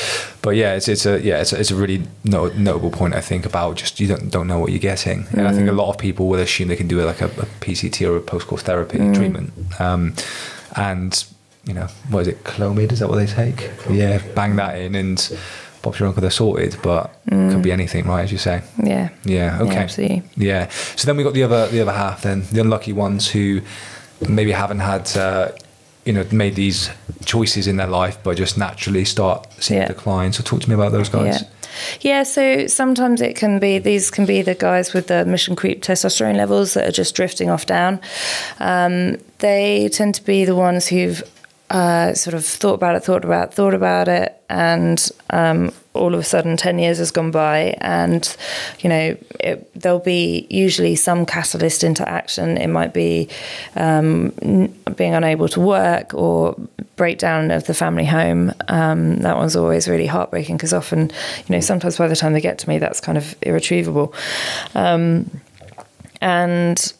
But yeah, it's it's a yeah it's a, it's a really no, notable point I think about just you don't don't know what you're getting, and I think a lot of people will assume they can do it like a, a PCT or a post course therapy treatment, um, and you know what is it Clomid is that what they take? Yeah, bang that in and. Bob's your uncle, they're sorted, but could be anything, right? As you say.
yeah,
Yeah. Okay.
absolutely.
Yeah. So then we got the other the other half. Then the unlucky ones who maybe haven't had uh, you know made these choices in their life, but just naturally start seeing
Yeah.
decline. So talk to me about those guys.
Yeah. Yeah, so sometimes it can be these can be the guys with the mission creep testosterone levels that are just drifting off down. Um, they tend to be the ones who've uh, sort of thought about it, thought about, thought about it, and um, all of a sudden, ten years has gone by, and you know it, there'll be usually some catalyst into action. It might be um, being unable to work or breakdown of the family home. Um, that one's always really heartbreaking because often, you know, sometimes by the time they get to me, that's kind of irretrievable. Um, and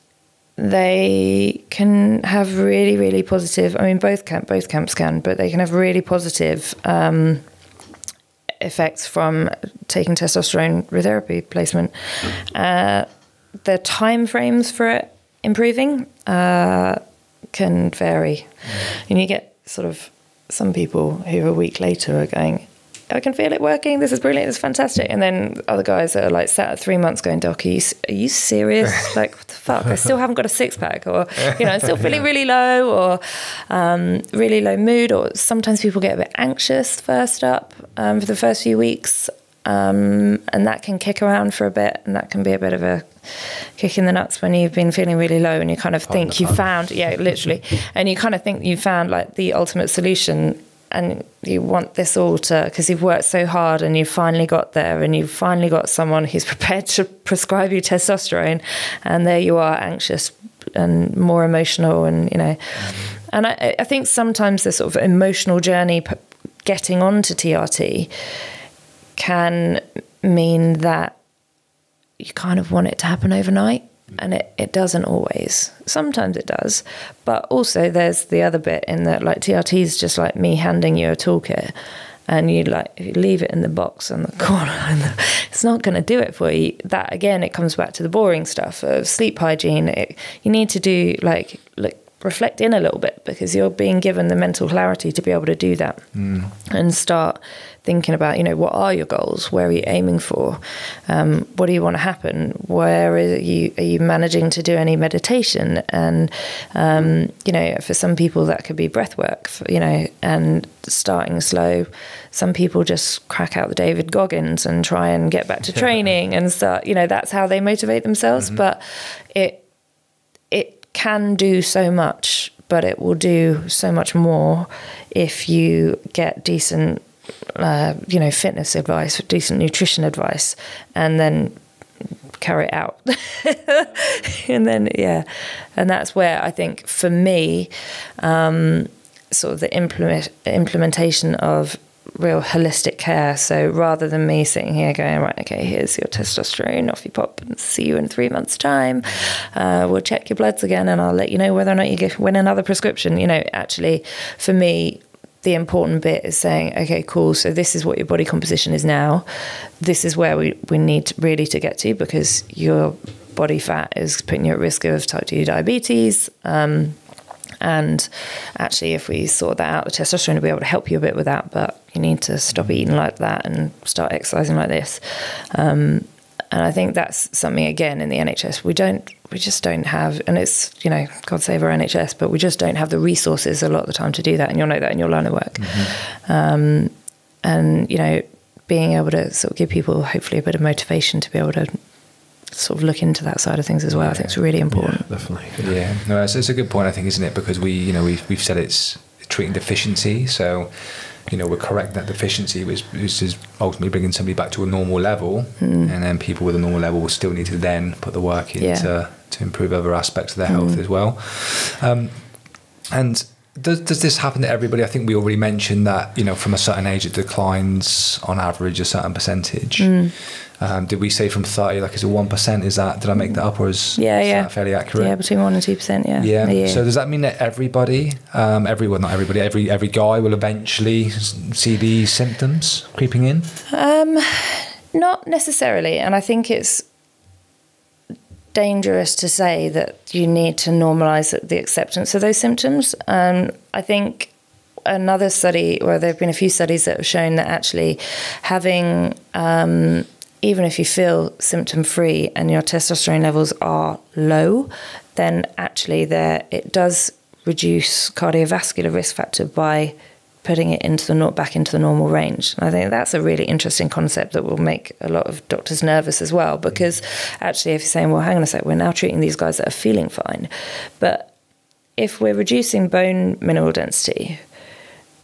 they can have really, really positive. I mean, both camp, both camps can, but they can have really positive um, effects from taking testosterone retherapy placement. Uh, the time frames for it improving uh, can vary, and you get sort of some people who a week later are going. I can feel it working. This is brilliant. It's fantastic. And then other guys that are like sat at three months going, Doc, are you, are you serious? like, what the fuck? I still haven't got a six pack, or you know, I'm still feeling really low, or um, really low mood, or sometimes people get a bit anxious first up um, for the first few weeks, um, and that can kick around for a bit, and that can be a bit of a kick in the nuts when you've been feeling really low, and you kind of think you found, yeah, literally, and you kind of think you found like the ultimate solution and you want this all to because you've worked so hard and you've finally got there and you've finally got someone who's prepared to prescribe you testosterone and there you are anxious and more emotional and you know. And I, I think sometimes the sort of emotional journey getting onto TRT can mean that you kind of want it to happen overnight and it, it doesn't always. Sometimes it does. But also there's the other bit in that like trt is just like me handing you a toolkit. And you like you leave it in the box on the corner and it's not going to do it for you. That again it comes back to the boring stuff of sleep hygiene. It, you need to do like look reflect in a little bit because you're being given the mental clarity to be able to do that mm. and start thinking about you know what are your goals? Where are you aiming for? Um, what do you want to happen? Where are you are you managing to do any meditation? And um, you know for some people that could be breath work for, you know and starting slow. Some people just crack out the david goggins and try and get back to training and start you know that's how they motivate themselves. But it it can do so much, but it will do so much more if you get decent, uh, you know, fitness advice, decent nutrition advice, and then carry it out. and then, yeah, and that's where I think for me, um, sort of the implement implementation of real holistic care. So rather than me sitting here going, right, okay, here's your testosterone, off you pop, and see you in three months' time. Uh, we'll check your bloods again, and I'll let you know whether or not you get, win another prescription. You know, actually, for me, the important bit is saying, okay, cool. So this is what your body composition is now. This is where we, we need really to get to because your body fat is putting you at risk of type 2 diabetes. Um, And actually, if we sort that out, the testosterone will be able to help you a bit with that, but you need to stop eating like that and start exercising like this. Um, and I think that's something again in the NHS we don't we just don't have and it's you know God save our NHS but we just don't have the resources a lot of the time to do that. And you'll know that in your line of work. Mm-hmm. um, and you know being able to sort of give people hopefully a bit of motivation to be able to sort of look into that side of things as well yeah. I think it's really important.
Yeah, definitely.
Yeah. No it's, it's a good point I think isn't it? Because we you know we've, we've said it's treating deficiency. So you know, we're correcting that deficiency, which, which is ultimately bringing somebody back to a normal level, mm. and then people with a normal level will still need to then put the work in yeah. to, to improve other aspects of their health mm. as well. Um, and does, does this happen to everybody? I think we already mentioned that, you know, from a certain age, it declines on average a certain percentage. Mm. Um, did we say from 30, like is it 1%? Is that, did I make that up or is,
yeah,
is
yeah.
fairly accurate?
Yeah, between 1% and 2%, yeah.
Yeah. So does that mean that everybody, um, everyone, not everybody, every every guy will eventually see these symptoms creeping in?
Um, not necessarily. And I think it's dangerous to say that you need to normalize the acceptance of those symptoms. Um, I think another study, or there have been a few studies that have shown that actually having um, even if you feel symptom free and your testosterone levels are low, then actually there it does reduce cardiovascular risk factor by putting it into the back into the normal range. And I think that's a really interesting concept that will make a lot of doctors nervous as well. Because actually, if you're saying, "Well, hang on a sec, we're now treating these guys that are feeling fine," but if we're reducing bone mineral density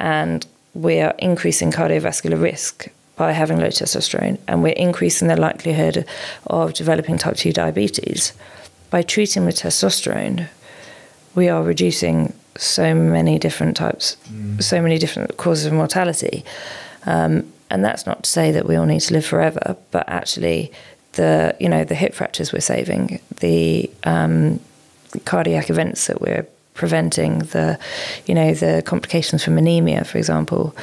and we are increasing cardiovascular risk by having low testosterone, and we're increasing the likelihood of developing type 2 diabetes. By treating with testosterone, we are reducing so many different types, mm. so many different causes of mortality. Um, and that's not to say that we all need to live forever, but actually, the you know the hip fractures we're saving, the um, cardiac events that we're preventing, the you know the complications from anemia, for example.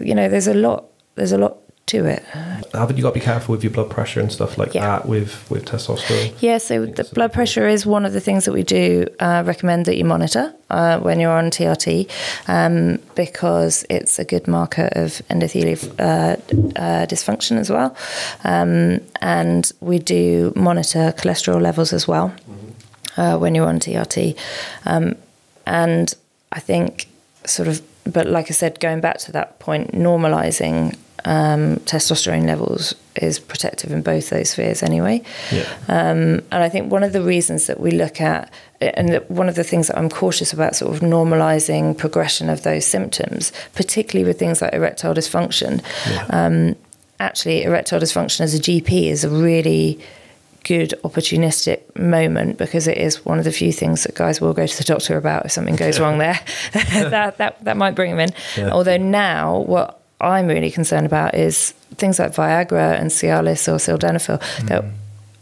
You know, there's a lot there's a lot to it.
Haven't you got to be careful with your blood pressure and stuff like yeah. that with, with testosterone?
Yeah, so the blood pressure is one of the things that we do uh, recommend that you monitor uh, when you're on TRT um, because it's a good marker of endothelial uh, uh, dysfunction as well. Um, and we do monitor cholesterol levels as well mm-hmm. when you're on TRT. Um, and I think sort of but like I said, going back to that point, normalizing um, testosterone levels is protective in both those spheres anyway. Yeah. Um, and I think one of the reasons that we look at, and one of the things that I'm cautious about, sort of normalizing progression of those symptoms, particularly with things like erectile dysfunction. Yeah. Um, actually, erectile dysfunction as a GP is a really good opportunistic moment because it is one of the few things that guys will go to the doctor about if something goes wrong there. that, that that might bring them in. Yeah. Although now what I'm really concerned about is things like Viagra and Cialis or Sildenafil. Mm. They're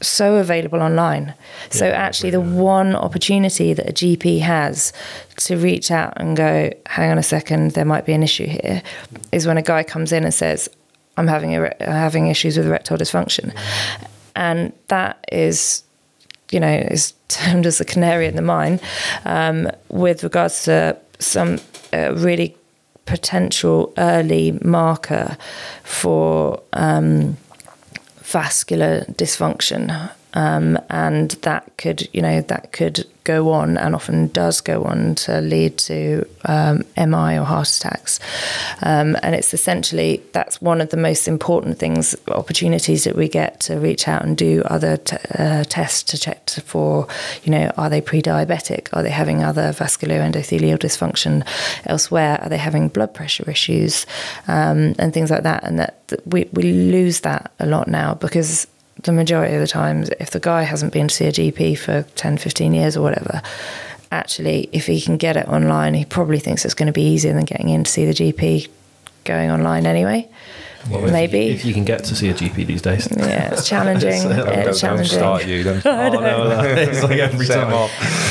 so available online. So actually, the one opportunity that a GP has to reach out and go, "Hang on a second, there might be an issue here," is when a guy comes in and says, "I'm having a, having issues with erectile dysfunction," and that is you know, is termed as a canary in the mine um, with regards to some uh, really potential early marker for um, vascular dysfunction. Um, and that could, you know, that could go on and often does go on to lead to um, MI or heart attacks. Um, and it's essentially that's one of the most important things, opportunities that we get to reach out and do other uh, tests to check for, you know, are they pre diabetic? Are they having other vascular endothelial dysfunction elsewhere? Are they having blood pressure issues um, and things like that? And that, that we, we lose that a lot now because the majority of the times, if the guy hasn't been to see a GP for 10, 15 years or whatever, actually, if he can get it online, he probably thinks it's going to be easier than getting in to see the GP going online anyway. Well, Maybe
if you, if you, can get to see a GP these days.
Yeah, it's challenging. it's
don't,
challenging.
Don't start you. Don't. oh, no,
no. it's like every time.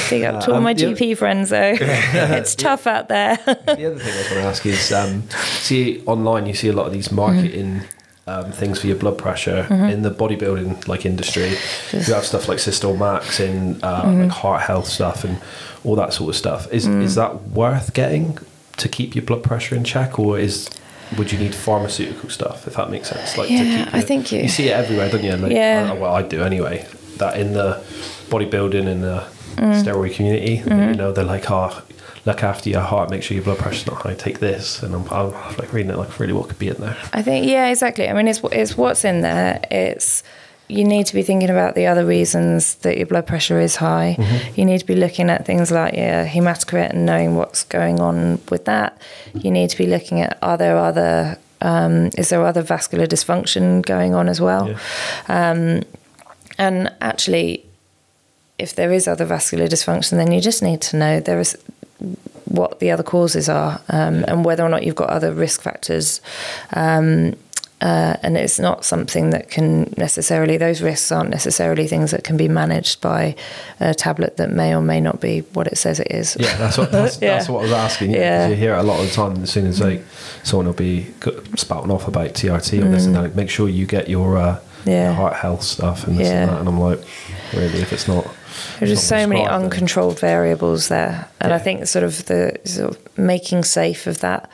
Big up to all my um, GP friends, though. it's tough out there.
the other thing I was going to ask is, um, see online, you see a lot of these marketing. Mm um, things for your blood pressure
Mm-hmm.
in the bodybuilding like industry. You have stuff like Systol Max in uh,
Mm-hmm.
like heart health stuff and all that sort of stuff. Is
Mm.
is that worth getting to keep your blood pressure in check, or is would you need pharmaceutical stuff if that makes sense? Like to
Yeah,
keep
I think you-
you see it everywhere, don't you? Like,
Yeah.
uh, well, I do anyway. That in the bodybuilding and the
Mm.
steroid community,
Mm-hmm.
you know, they're like, oh, look after your heart, make sure your blood pressure's not high, take this. And I'm, I'm like reading it, like, really, what could be in there?
I think yeah, exactly. I mean, it's it's what's in there. It's you need to be thinking about the other reasons that your blood pressure is high. You need to be looking at things like your hematocrit and knowing what's going on with that. You need to be looking at are there other um, is there other vascular dysfunction going on as well? Um, and actually, if there is other vascular dysfunction, then you just need to know there is what the other causes are um, and whether or not you've got other risk factors. Um, uh, and it's not something that can necessarily, those risks aren't necessarily things that can be managed by a tablet that may or may not be what it says it is.
Yeah, that's what that's,
Yeah.
that's what I was asking. Yeah,
Yeah.
you hear it a lot of the time. As soon as like someone will be spouting off about TRT or this and that, make sure you get your, uh,
Mm. Yeah.
your heart health stuff and this and that. And I'm like, really, if it's not,
There's just so many uncontrolled variables there, and I think sort of the sort of making safe of that.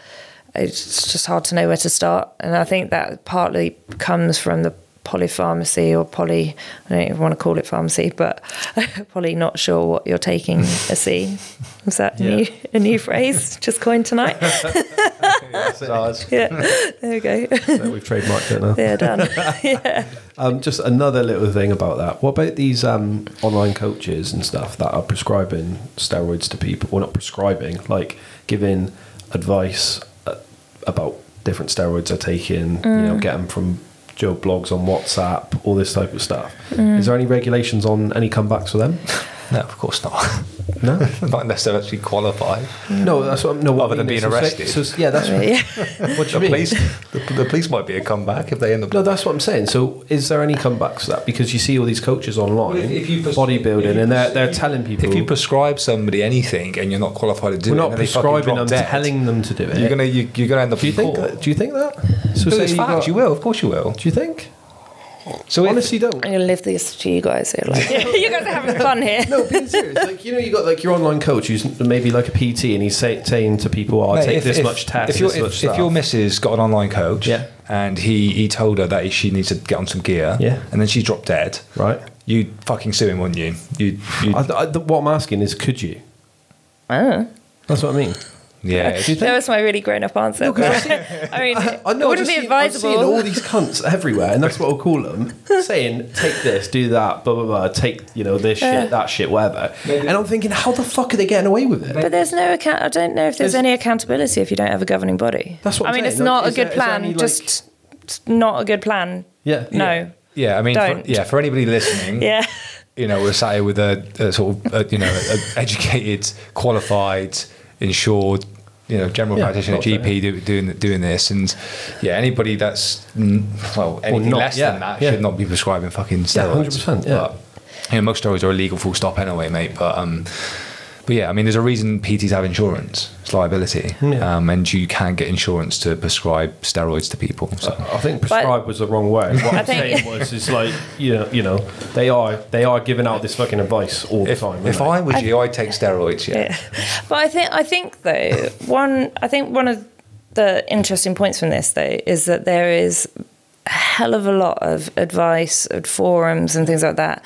It's just hard to know where to start, and I think that partly comes from the polypharmacy or poly. I don't even want to call it pharmacy, but poly not sure what you're taking a C. Is that a
Yeah.
new a new phrase just coined tonight? yeah, there we go.
So we've trademarked it now.
yeah, done. yeah.
Um, just another little thing about that. What about these um, online coaches and stuff that are prescribing steroids to people? Well, not prescribing, like giving advice uh, about different steroids they're taking. You know, get them from Joe Bloggs on WhatsApp, all this type of stuff. Is there any regulations on any comebacks for them?
No, of course not.
No,
not unless they're actually qualified.
no. That's what. No, what
Other
I
than
mean
being
is- so say-
arrested.
So, yeah, that's
I mean, yeah.
what do
The
mean?
police, the, the police might be a comeback if they end up.
No, that's what I'm saying. So, is there any comebacks to that? Because you see all these coaches online,
Well, if- if you pres-
bodybuilding,
if you
and they're they're telling people
if you prescribe somebody anything and you're not qualified to do
we're
it,
not
and then they fucking
prescribing them,
dead,
telling them to do it.
You're gonna you, you're gonna end up
do you think?
court.
That, do you think that? So
No,
say
it's
you,
facts.
got-
you will, of course you will.
Do you think?
So if-
Honestly, don't.
I'm gonna live this to you guys. Here, like, you guys are having fun here.
No, being serious. Like you know, you got like your online coach who's maybe like a PT, and he's say, saying to people, "Oh, I
Mate,
take
if-
this
if-
much test,
If, your
this
if,
much
if
stuff."
your missus got an online coach,
Yeah.
and he he told her that she needs to get on some gear,
Yeah.
and then she dropped dead,
right?
you'd fucking sue him, wouldn't you? You, you
I, I, the, what I'm asking is, could you?
Oh.
That's what I mean.
Yeah.
Do
That was my really grown up answer.
No, 'cause I've
but- I mean,
I know.
it wouldn't
I've
be
seen, I've seen all these cunts everywhere, and that's what I'll call them, saying, "Take this, do that, blah blah blah. Take you know this
Yeah.
shit, that shit, whatever." And I'm thinking, how the fuck are they getting away with it?
But there's no account. I don't know if there's,
There's-
any accountability if you don't have a governing body.
That's what
I
I'm
mean.
saying.
It's not
is
a good
there
plan.
any, like-
just not a good plan.
Yeah.
No.
Yeah, I mean,
Don't.
For, yeah, for anybody listening,
Yeah.
you know, we're sat here with a, a sort of, a, you know, a educated, qualified, insured, you know, general
Yeah,
practitioner, GP do, doing doing this, and yeah, anybody that's well, anything
not,
less
yeah,
than that
yeah.
should not be prescribing fucking steroids.
100%, yeah.
But, you know, most steroids are illegal, full stop, anyway, mate. But um, but yeah, I mean, there's a reason PTs have insurance. It's liability,
Yeah.
um, and you can get insurance to prescribe steroids to people. So.
I think prescribe was the wrong word. What
I
I'm saying was, it's like you know, you know, they are they are giving out this fucking advice all the
If,
time.
if
aren't
I was you, I'd take steroids. Yeah.
Yeah. But I think I think though one I think one of the interesting points from this though is that there is a hell of a lot of advice and forums and things like that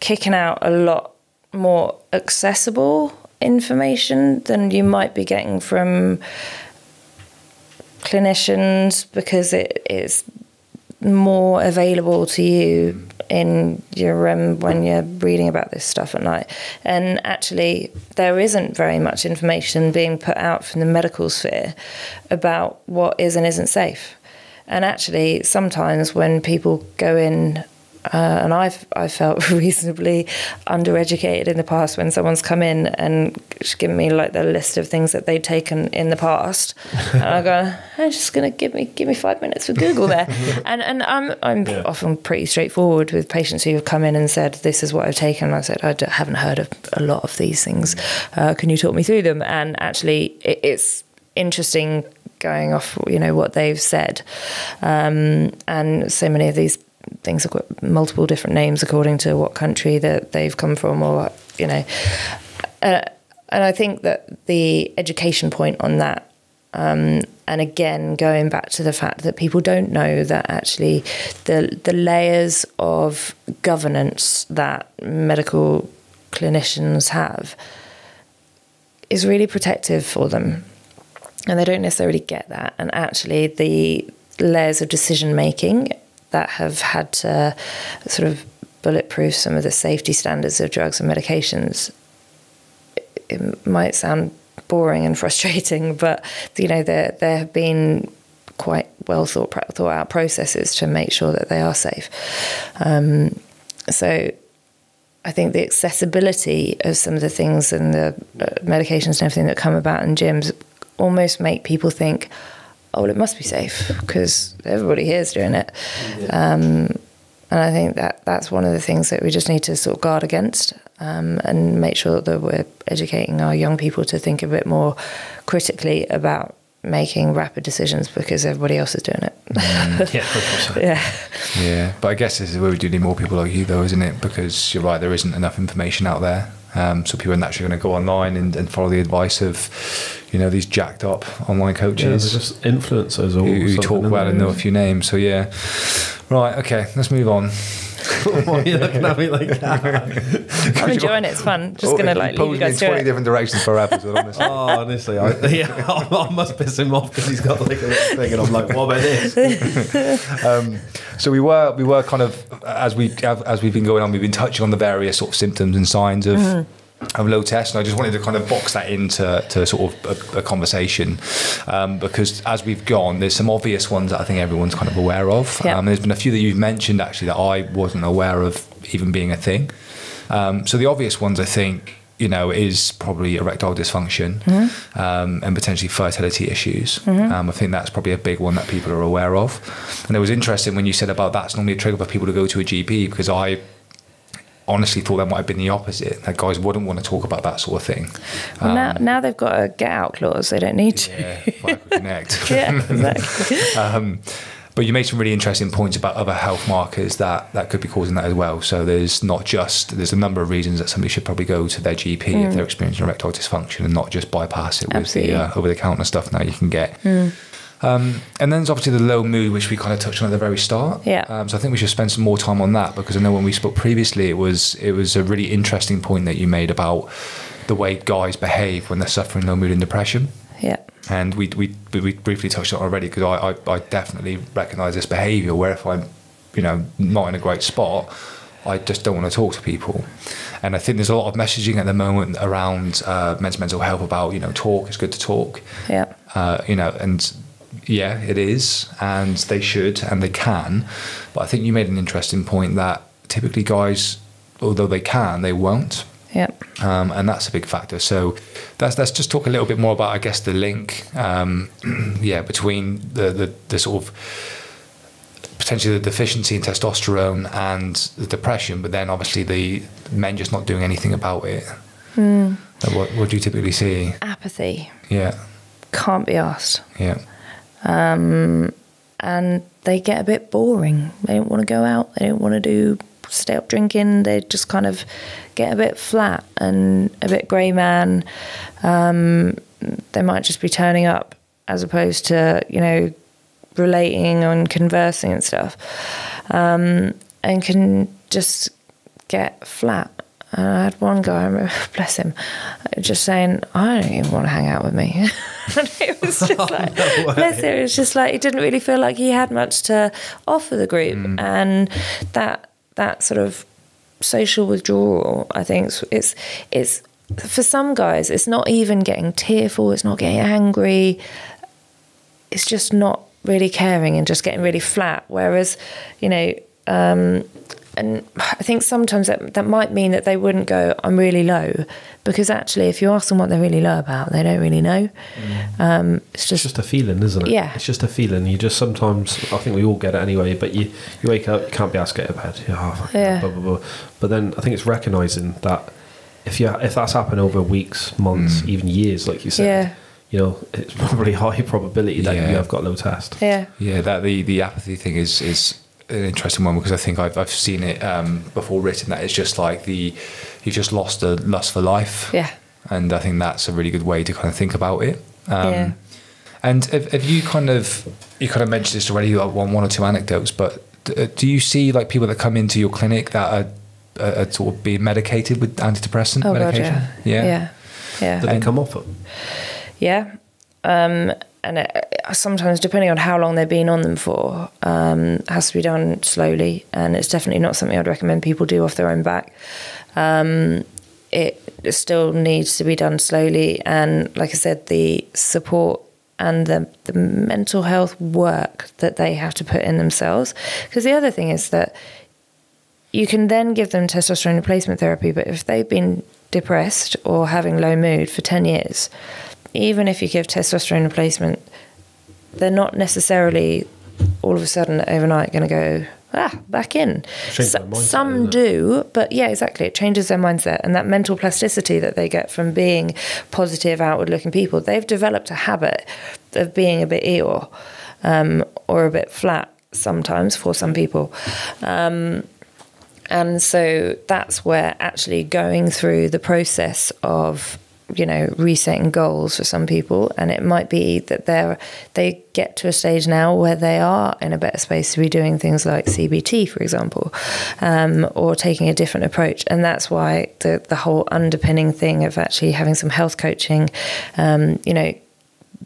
kicking out a lot more accessible information than you might be getting from clinicians because it is more available to you in your um, when you're reading about this stuff at night. And actually, there isn't very much information being put out from the medical sphere about what is and isn't safe. And actually, sometimes when people go in uh, and I've I felt reasonably undereducated in the past when someone's come in and given me like the list of things that they'd taken in the past, and I go, I'm just gonna give me give me five minutes for Google there, and and I'm I'm
Yeah.
often pretty straightforward with patients who have come in and said this is what I've taken. And I said I d- haven't heard of a lot of these things. Uh, can you talk me through them? And actually, it, it's interesting going off, you know, what they've said. Um, and so many of these things have got multiple different names according to what country that they've come from, or you know. Uh, and I think that the education point on that um, and again, going back to the fact that people don't know that actually the the layers of governance that medical clinicians have is really protective for them, and they don't necessarily get that. And actually, the layers of decision making that have had to sort of bulletproof some of the safety standards of drugs and medications. It might sound boring and frustrating, but you know there there have been quite well thought thought out processes to make sure that they are safe. Um, so I think the accessibility of some of the things and the uh, medications and everything that come about in gyms almost make people think, oh, well, it must be safe because everybody here is doing it. Yeah. Um, and I think that that's one of the things that we just need to sort of guard against um, and make sure that we're educating our young people to think a bit more critically about making rapid decisions because everybody else is doing it.
Mm, yeah,
yeah.
Yeah, but I guess this is where we do need more people like you, though, isn't it? Because you're right, there isn't enough information out there. Um, so people are naturally going to go online and, and, follow the advice of, you know, these jacked up online coaches.
Yeah, just influencers
who, who talk well and know a few names. So yeah, right, okay, let's move on.
Why are you looking at me like
that? I'm enjoying it. It's fun. Just oh, gonna like leave you guys
in 20 different directions per episode. Honestly.
oh, honestly, I, yeah, I, must piss him off because he's got like a little thing, and I'm like, what about this?
um, so we were we were kind of as we as we've been going on, we've been touching on the various sort of symptoms and signs of. Mm-hmm of low test, and I just wanted to kind of box that into to sort of a, a conversation um, because as we've gone, there's some obvious ones that I think everyone's kind of aware of. Yeah. Um, there's been a few that you've mentioned actually that I wasn't aware of even being a thing. Um, so the obvious ones I think you know is probably erectile dysfunction mm-hmm. Um, and potentially fertility issues. Mm-hmm. Um, I think that's probably a big one that people are aware of. And it was interesting when you said about that's normally a trigger for people to go to a GP because I honestly thought that might have been the opposite. That guys wouldn't want to talk about that sort of thing.
Well, um, now, now they've got a get out clause. They don't need to.
Yeah, connect.
yeah, exactly.
um, but you made some really interesting points about other health markers that, that could be causing that as well. So there's not just there's a number of reasons that somebody should probably go to their GP mm. if they're experiencing erectile dysfunction and not just bypass it Absolutely. with the uh, over the counter stuff now you can get. Mm. Um, and then there's obviously the low mood, which we kind of touched on at the very start.
Yeah.
Um, so I think we should spend some more time on that because I know when we spoke previously, it was it was a really interesting point that you made about the way guys behave when they're suffering low mood and depression.
Yeah.
And we we we briefly touched on it already because I, I, I definitely recognise this behaviour where if I'm you know not in a great spot. I just don't want to talk to people. And I think there's a lot of messaging at the moment around uh, men's mental health about, you know, talk, it's good to talk.
Yeah.
Uh, you know, and yeah, it is, and they should and they can. But I think you made an interesting point that typically guys, although they can, they won't.
Yep.
Um, and that's a big factor. So let's let's just talk a little bit more about, I guess, the link, um, yeah, between the, the, the sort of potentially the deficiency in testosterone and the depression, but then obviously the men just not doing anything about it. Mm. What, what do you typically see?
Apathy.
Yeah.
Can't be asked.
Yeah.
Um, and they get a bit boring. They don't want to go out. They don't want to do stay up drinking. They just kind of get a bit flat and a bit grey man. Um, they might just be turning up as opposed to you know relating and conversing and stuff, um, and can just get flat. And I had one guy, bless him, just saying, I don't even want to hang out with me. and it was just oh, like, no bless him, it was just like, he didn't really feel like he had much to offer the group. Mm. And that, that sort of social withdrawal, I think it's, it's, for some guys, it's not even getting tearful, it's not getting angry, it's just not really caring and just getting really flat. Whereas, you know, um, and I think sometimes that, that might mean that they wouldn't go, I'm really low, because actually, if you ask them what they're really low about, they don't really know. Mm. Um, it's just
it's just a feeling, isn't it?
Yeah,
it's just a feeling. You just sometimes, I think we all get it anyway. But you, you wake up, you can't be asked to get out of bed. Oh, yeah. Blah, blah, blah. But then I think it's recognizing that if you if that's happened over weeks, months, mm. even years, like you said,
yeah.
you know, it's probably high probability that
Yeah.
you have got low test.
Yeah.
Yeah, that the the apathy thing is is an interesting one because I think I've I've seen it um, before written that it's just like the you've just lost the lust for life.
Yeah.
and I think that's a really good way to kind of think about it. Um,
Yeah.
And have, have you kind of you kind of mentioned this already, like one one or two anecdotes, but uh, do you see like people that come into your clinic that are, are, are sort of being medicated with antidepressant
Oh god,
medication?
yeah. Yeah. Yeah.
Did they
And-
come off it?
Yeah. Um, and it, sometimes, depending on how long they've been on them for, um, has to be done slowly. And it's definitely not something I'd recommend people do off their own back. Um, it still needs to be done slowly. And like I said, the support and the, the mental health work that they have to put in themselves. Because the other thing is that you can then give them testosterone replacement therapy, but if they've been depressed or having low mood for 10 years, even if you give testosterone replacement, they're not necessarily all of a sudden overnight going to go, ah, back in. So-
mindset,
some do, but yeah, exactly. It changes their mindset and that mental plasticity that they get from being positive, outward looking people. They've developed a habit of being a bit Eeyore um, or a bit flat sometimes for some people. Um, and so that's where actually going through the process of you know resetting goals for some people. And it might be that they're they get to a stage now where they are in a better space to be doing things like cbt for example um, or taking a different approach. And that's why the the whole underpinning thing of actually having some health coaching um, you know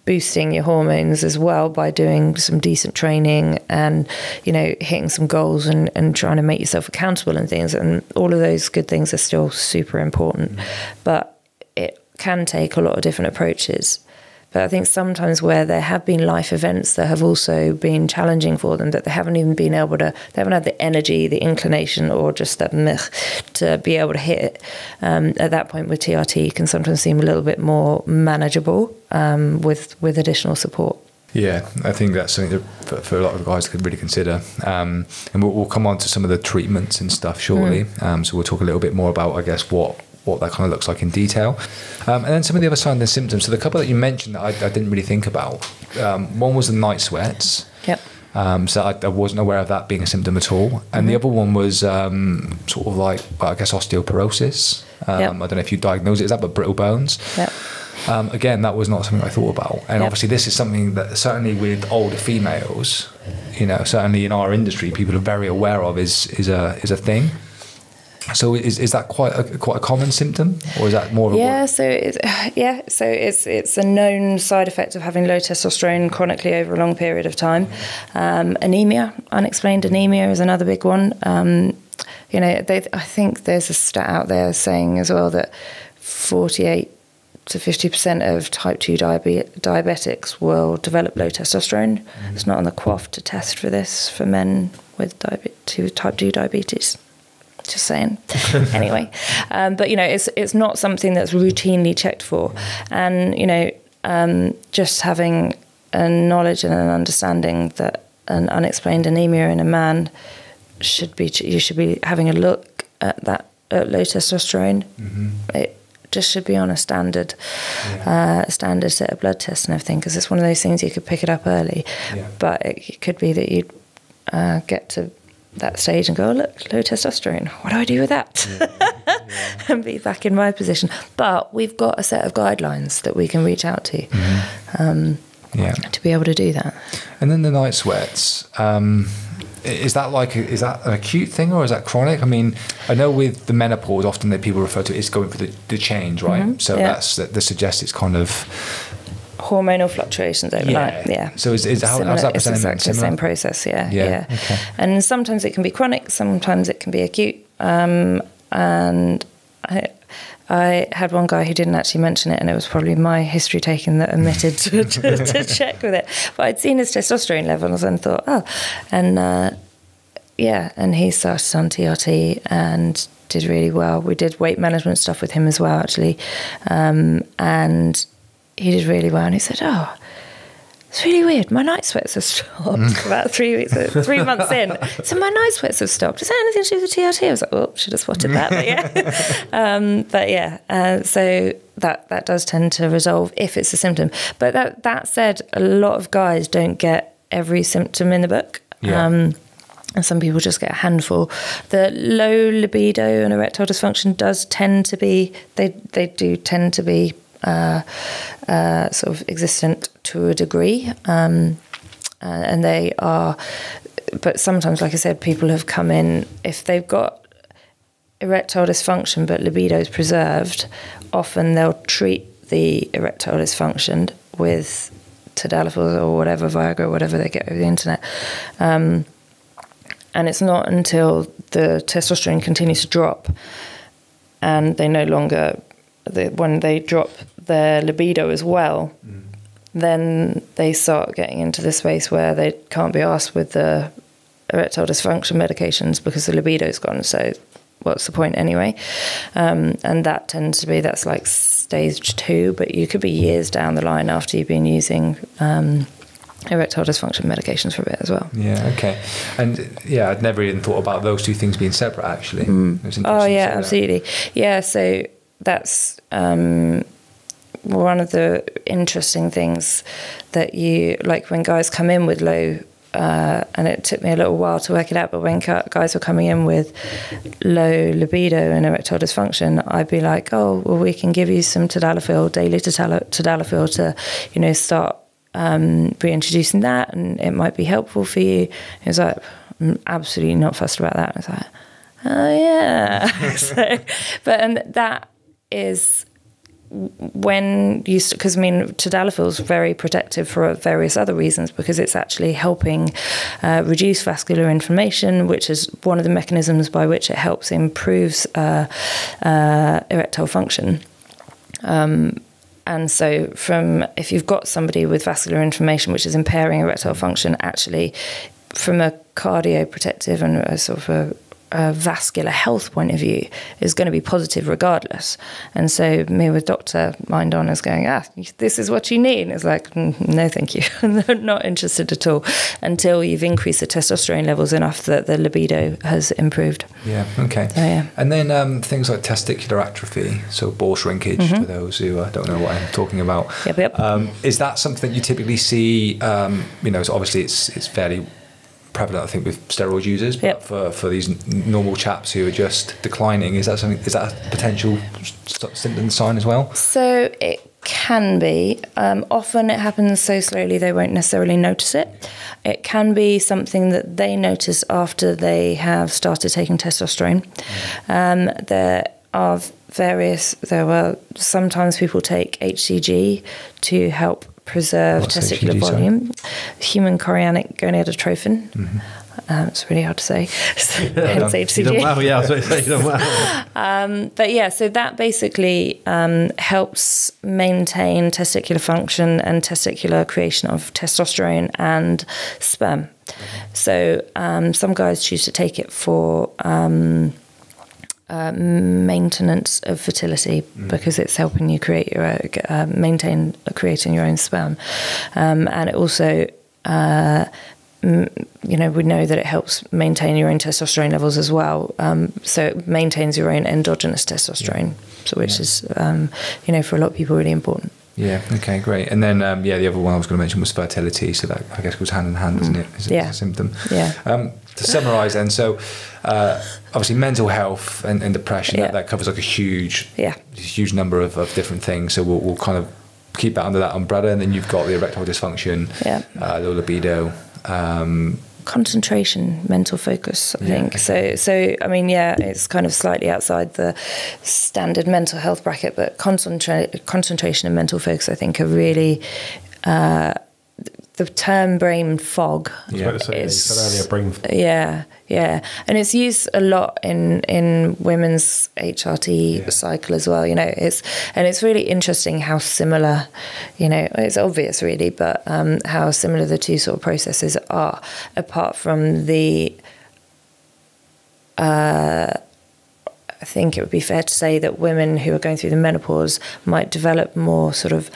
boosting your hormones as well by doing some decent training and you know hitting some goals and, and trying to make yourself accountable and things. And all of those good things are still super important. But it can take a lot of different approaches but I think sometimes where there have been life events that have also been challenging for them, that they haven't even been able to, they haven't had the energy, the inclination, or just that meh to be able to hit it. Um, at that point, with TRT, can sometimes seem a little bit more manageable um, with with additional support.
Yeah, I think that's something that for, for a lot of guys could really consider. Um, and we'll, we'll come on to some of the treatments and stuff shortly. Um, so we'll talk a little bit more about, I guess, what what that kind of looks like in detail. Um, and then some of the other signs and symptoms. So the couple that you mentioned that I, I didn't really think about. Um, one was the night sweats.
Yep.
Um, so I, I wasn't aware of that being a symptom at all. And the other one was um, sort of like, well, I guess, osteoporosis. Um,
Yep.
I don't know if you diagnose it as that, but brittle bones.
Yep.
Um, again, that was not something I thought about. And
Yep.
obviously, this is something that certainly with older females, you know, certainly in our industry, people are very aware of is is a is a thing. So is, is that quite a quite a common symptom, or is that more of a
Yeah, so it's yeah, so it's it's a known side effect of having low testosterone chronically over a long period of time. Um, anemia, unexplained anemia, is another big one. Um, you know, they, I think there's a stat out there saying as well that 48 to 50% of type 2 diabe- diabetics will develop low testosterone. It's not on the QOF to test for this for men with diabe- type 2 diabetes. Just saying. anyway, um, but you know, it's it's not something that's routinely checked for, and you know, um, just having a knowledge and an understanding that an unexplained anemia in a man should be you should be having a look at that at low testosterone. It just should be on a standard uh, standard set of blood tests and everything because it's one of those things you could pick it up early,
Yeah.
but it could be that you'd uh, get to that stage and go, oh, look, low testosterone. What do I do with that? and be back in my position. But we've got a set of guidelines that we can reach out to um,
yeah?
to be able to do that.
And then the night sweats. Um, is that like is that an acute thing or is that chronic? I mean, I know with the menopause, often that people refer to it as going for the, the change, right?
Mhm,
So
yeah.
that's that, that suggests it's kind of
Hormonal fluctuations overnight.
Yeah.
Yeah.
So is- is- how- how's that
it's exactly the same process. Yeah.
Yeah,
Yeah.
okay.
And sometimes it can be chronic. Sometimes it can be acute. Um, and I, I had one guy who didn't actually mention it, and it was probably my history taking that omitted to, to, to check with it. But I'd seen his testosterone levels and thought, oh, and uh, yeah, and he started on TRT and did really well. We did weight management stuff with him as well, actually, um, and he did really well. And he said, oh. it's really weird. My night sweats have stopped about three weeks, three months in. So my night sweats have stopped. Is that anything to do with TRT? I was like, oh, should have spotted that. But yeah, um, but yeah. Uh, so that that does tend to resolve if it's a symptom. But that that said, a lot of guys don't get every symptom in the book.
Yeah.
Um, and some people just get a handful. The low libido and erectile dysfunction does tend to be they they do tend to be uh, uh, sort of existent to a degree, um, uh, and they are. But sometimes, like I said, people have come in if they've got erectile dysfunction but libido is preserved. Often they'll treat the erectile dysfunction with tadalafil or whatever Viagra, whatever they get over the internet. Um, and it's not until the testosterone continues to drop and they no longer when they drop their libido as well then they start getting into the space where they can't be asked with the erectile dysfunction medications because the libido's gone so what's the point anyway um, and that tends to be that's like stage two but you could be years down the line after you've been using um, erectile dysfunction medications for a bit as well
Yeah, okay. And yeah, I'd never even thought about those two things being separate actually. It was interesting
Oh yeah,
say that.
absolutely. Yeah, so that's um, one of the interesting things that you like when guys come in with low. Uh, and it took me a little while to work it out, but when guys were coming in with low libido and erectile dysfunction, I'd be like, "Oh, well, we can give you some tadalafil, daily tadal- tadalafil, to, you know, start um, reintroducing that, and it might be helpful for you." He was like, "I'm absolutely not fussed about that." I was like, oh yeah so, but and that is when you because I mean tadalafil is very protective for various other reasons because it's actually helping uh, reduce vascular inflammation, which is one of the mechanisms by which it helps improves uh, uh, erectile function. Um, and so, from if you've got somebody with vascular inflammation, which is impairing erectile function, actually, from a cardioprotective and a sort of a, a vascular health point of view, is going to be positive regardless. And so, me with Doctor Mind On is going, ah, this is what you need. And it's like, "Mm, no, thank you, not interested at all until you've increased the testosterone levels enough that the libido has improved.
Yeah, okay.
Oh, yeah.
And then um, things like testicular atrophy, so ball shrinkage for those who uh, don't know what I'm talking about.
Yep, yep.
Um, is that something that you typically see? Um, you know, so obviously it's it's fairly prevalent, I think, with steroid users. But
Yep.
for, for these normal chaps who are just declining, is that something? Is that a potential symptom sign as well?
So it can be. Um, often it happens so slowly they won't necessarily notice it. It can be something that they notice after they have started taking testosterone. Um, there are various. There were sometimes people take HCG to help preserve
What's
testicular
HCG,
volume. Human chorionic gonadotrophin. Um, it's really hard to say. Hence.
You
HCG.
done yeah. I was going to say you done well.
But yeah, so that basically um, helps maintain testicular function and testicular creation of testosterone and sperm. So um, some guys choose to take it for um, uh, maintenance of fertility because it's helping you create your uh, maintain creating your own sperm, um, and it also. Uh, you know, we know that it helps maintain your own testosterone levels as well. Um, so it maintains your own endogenous testosterone, so which is, um, you know, for a lot of people really important.
Yeah. Okay. Great. And then um, yeah, the other one I was going to mention was fertility. So that I guess goes hand in hand, doesn't it? Is it
Yeah.
a symptom?
Yeah.
Um, to summarise, then, so uh, obviously mental health and, and depression
Yeah.
that, that covers like a huge,
Yeah.
huge number of, of different things. So we'll, we'll kind of keep that under that umbrella, and then you've got the erectile dysfunction,
Yeah.
uh, low libido. Um,
concentration, mental focus. I
Yeah,
think so. So I mean, yeah, it's kind of slightly outside the standard mental health bracket, but concentra- concentration and mental focus, I think, are really. Uh, the term brain fog
I was about to say, yeah,
is yeah, yeah, and it's used a lot in in women's HRT
Yeah.
cycle as well. You know, it's and it's really interesting how similar, you know, it's obvious really, but um, how similar the two sort of processes are, apart from the. Uh, I think it would be fair to say that women who are going through the menopause might develop more sort of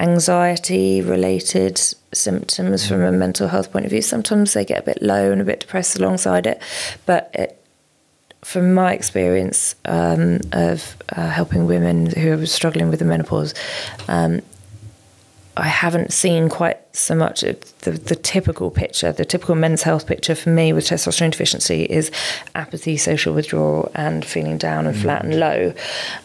anxiety related symptoms from a mental health point of view. Sometimes they get a bit low and a bit depressed alongside it, but it, from my experience um, of uh, helping women who are struggling with the menopause, um, I haven't seen quite so much of the, the typical picture. The typical men's health picture for me with testosterone deficiency is apathy, social withdrawal, and feeling down and flat and low.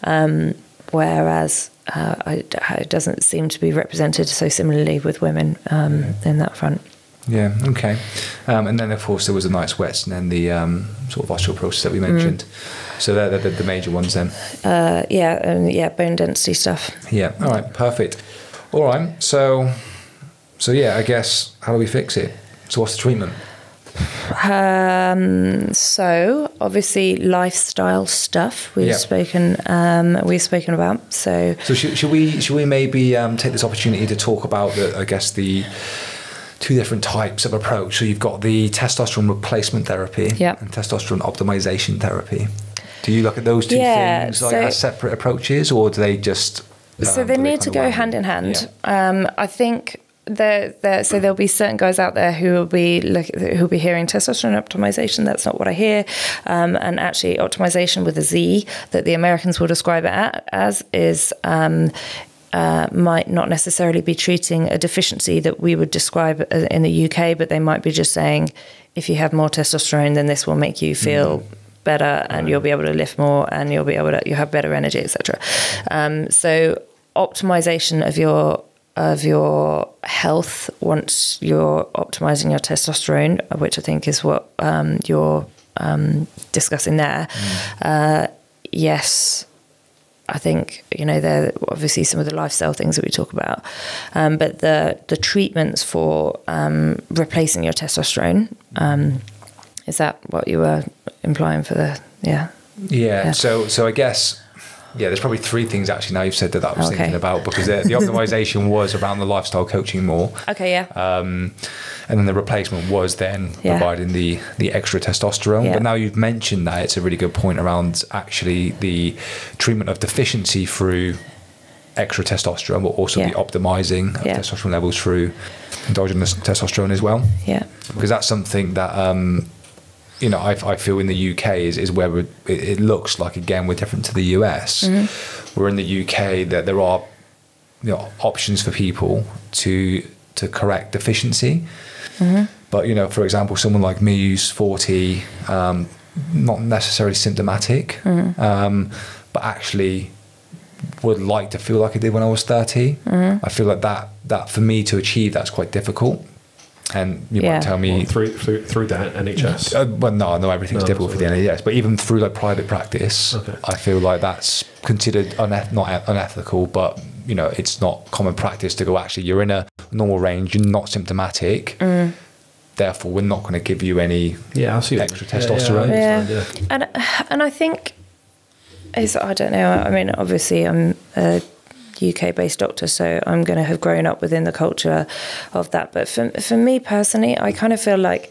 Um, whereas uh, I, it doesn't seem to be represented so similarly with women um, in that front.
Yeah. Okay. Um, and then of course there was the night sweats and then the um, sort of osteoporosis that we mentioned. So they're, they're the, the major ones then.
Uh, yeah, um, yeah, bone density stuff.
Yeah. All right. Perfect. All right. So, so yeah, I guess how do we fix it? So what's the treatment?
Um, so obviously lifestyle stuff we've
Yeah.
spoken um, we've spoken about. So
So should, should we should we maybe um, take this opportunity to talk about the I guess the two different types of approach. So you've got the testosterone replacement therapy
Yeah.
and testosterone optimization therapy. Do you look at those two
Yeah,
things like
so-
as separate approaches, or do they just?
so
um,
they need to go hand in hand.
Yeah.
Um, I think there, there, so there'll be certain guys out there who will be look, who'll be hearing testosterone optimization. That's not what I hear, um, and actually optimization with a Z that the Americans will describe it as is. Um, uh, might not necessarily be treating a deficiency that we would describe uh, in the UK, but they might be just saying, if you have more testosterone, then this will make you feel better, and you'll be able to lift more, and you'll be able to you have better energy, etc. Um, so optimization of your of your health once you're optimizing your testosterone, which I think is what um, you're um, discussing there. Uh, yes, I think you know they're obviously some of the lifestyle things that we talk about, um, but the the treatments for um, replacing your testosterone um, is that what you were implying for the yeah
Yeah.
Yeah.
So so I guess yeah, there's probably three things actually. Now you've said that, that I was
Okay.
thinking about because the, the optimization was around the lifestyle coaching more.
okay yeah
Um, and then the replacement was then
Yeah.
providing the the extra testosterone.
Yeah.
But now you've mentioned that it's a really good point around actually the treatment of deficiency through extra testosterone, but also
Yeah.
the optimizing of
Yeah.
testosterone levels through endogenous testosterone as well.
yeah
Because that's something that um, you know I, I feel in the UK is is where it, it looks like again we're different to the US.
Mm-hmm.
We're in the UK that there are you know options for people to to correct deficiency.
Mm-hmm.
But you know, for example, someone like me who's forty, um, not necessarily symptomatic,
Mm-hmm.
um, but actually would like to feel like I did when I was 30
Mm-hmm.
I feel like that that for me to achieve that's quite difficult. And you
Yeah.
might tell me,
Well, through, through through the NHS.
uh, well, no, no, everything's
No,
difficult for the. NHS, but even through like private practice,
Okay.
I feel like that's considered uneth- not unethical, but you know, it's not common practice to go. Actually, you're in a normal range, you're not symptomatic,
Mm.
therefore, we're not going to give you any.
yeah, I see. what
Extra
you mean. Yeah,
testosterone.
Yeah,
Yeah. and and I think is I don't know. I mean, obviously, I'm a UK based doctor, so I'm going to have grown up within the culture of that. But for for me personally, I kind of feel like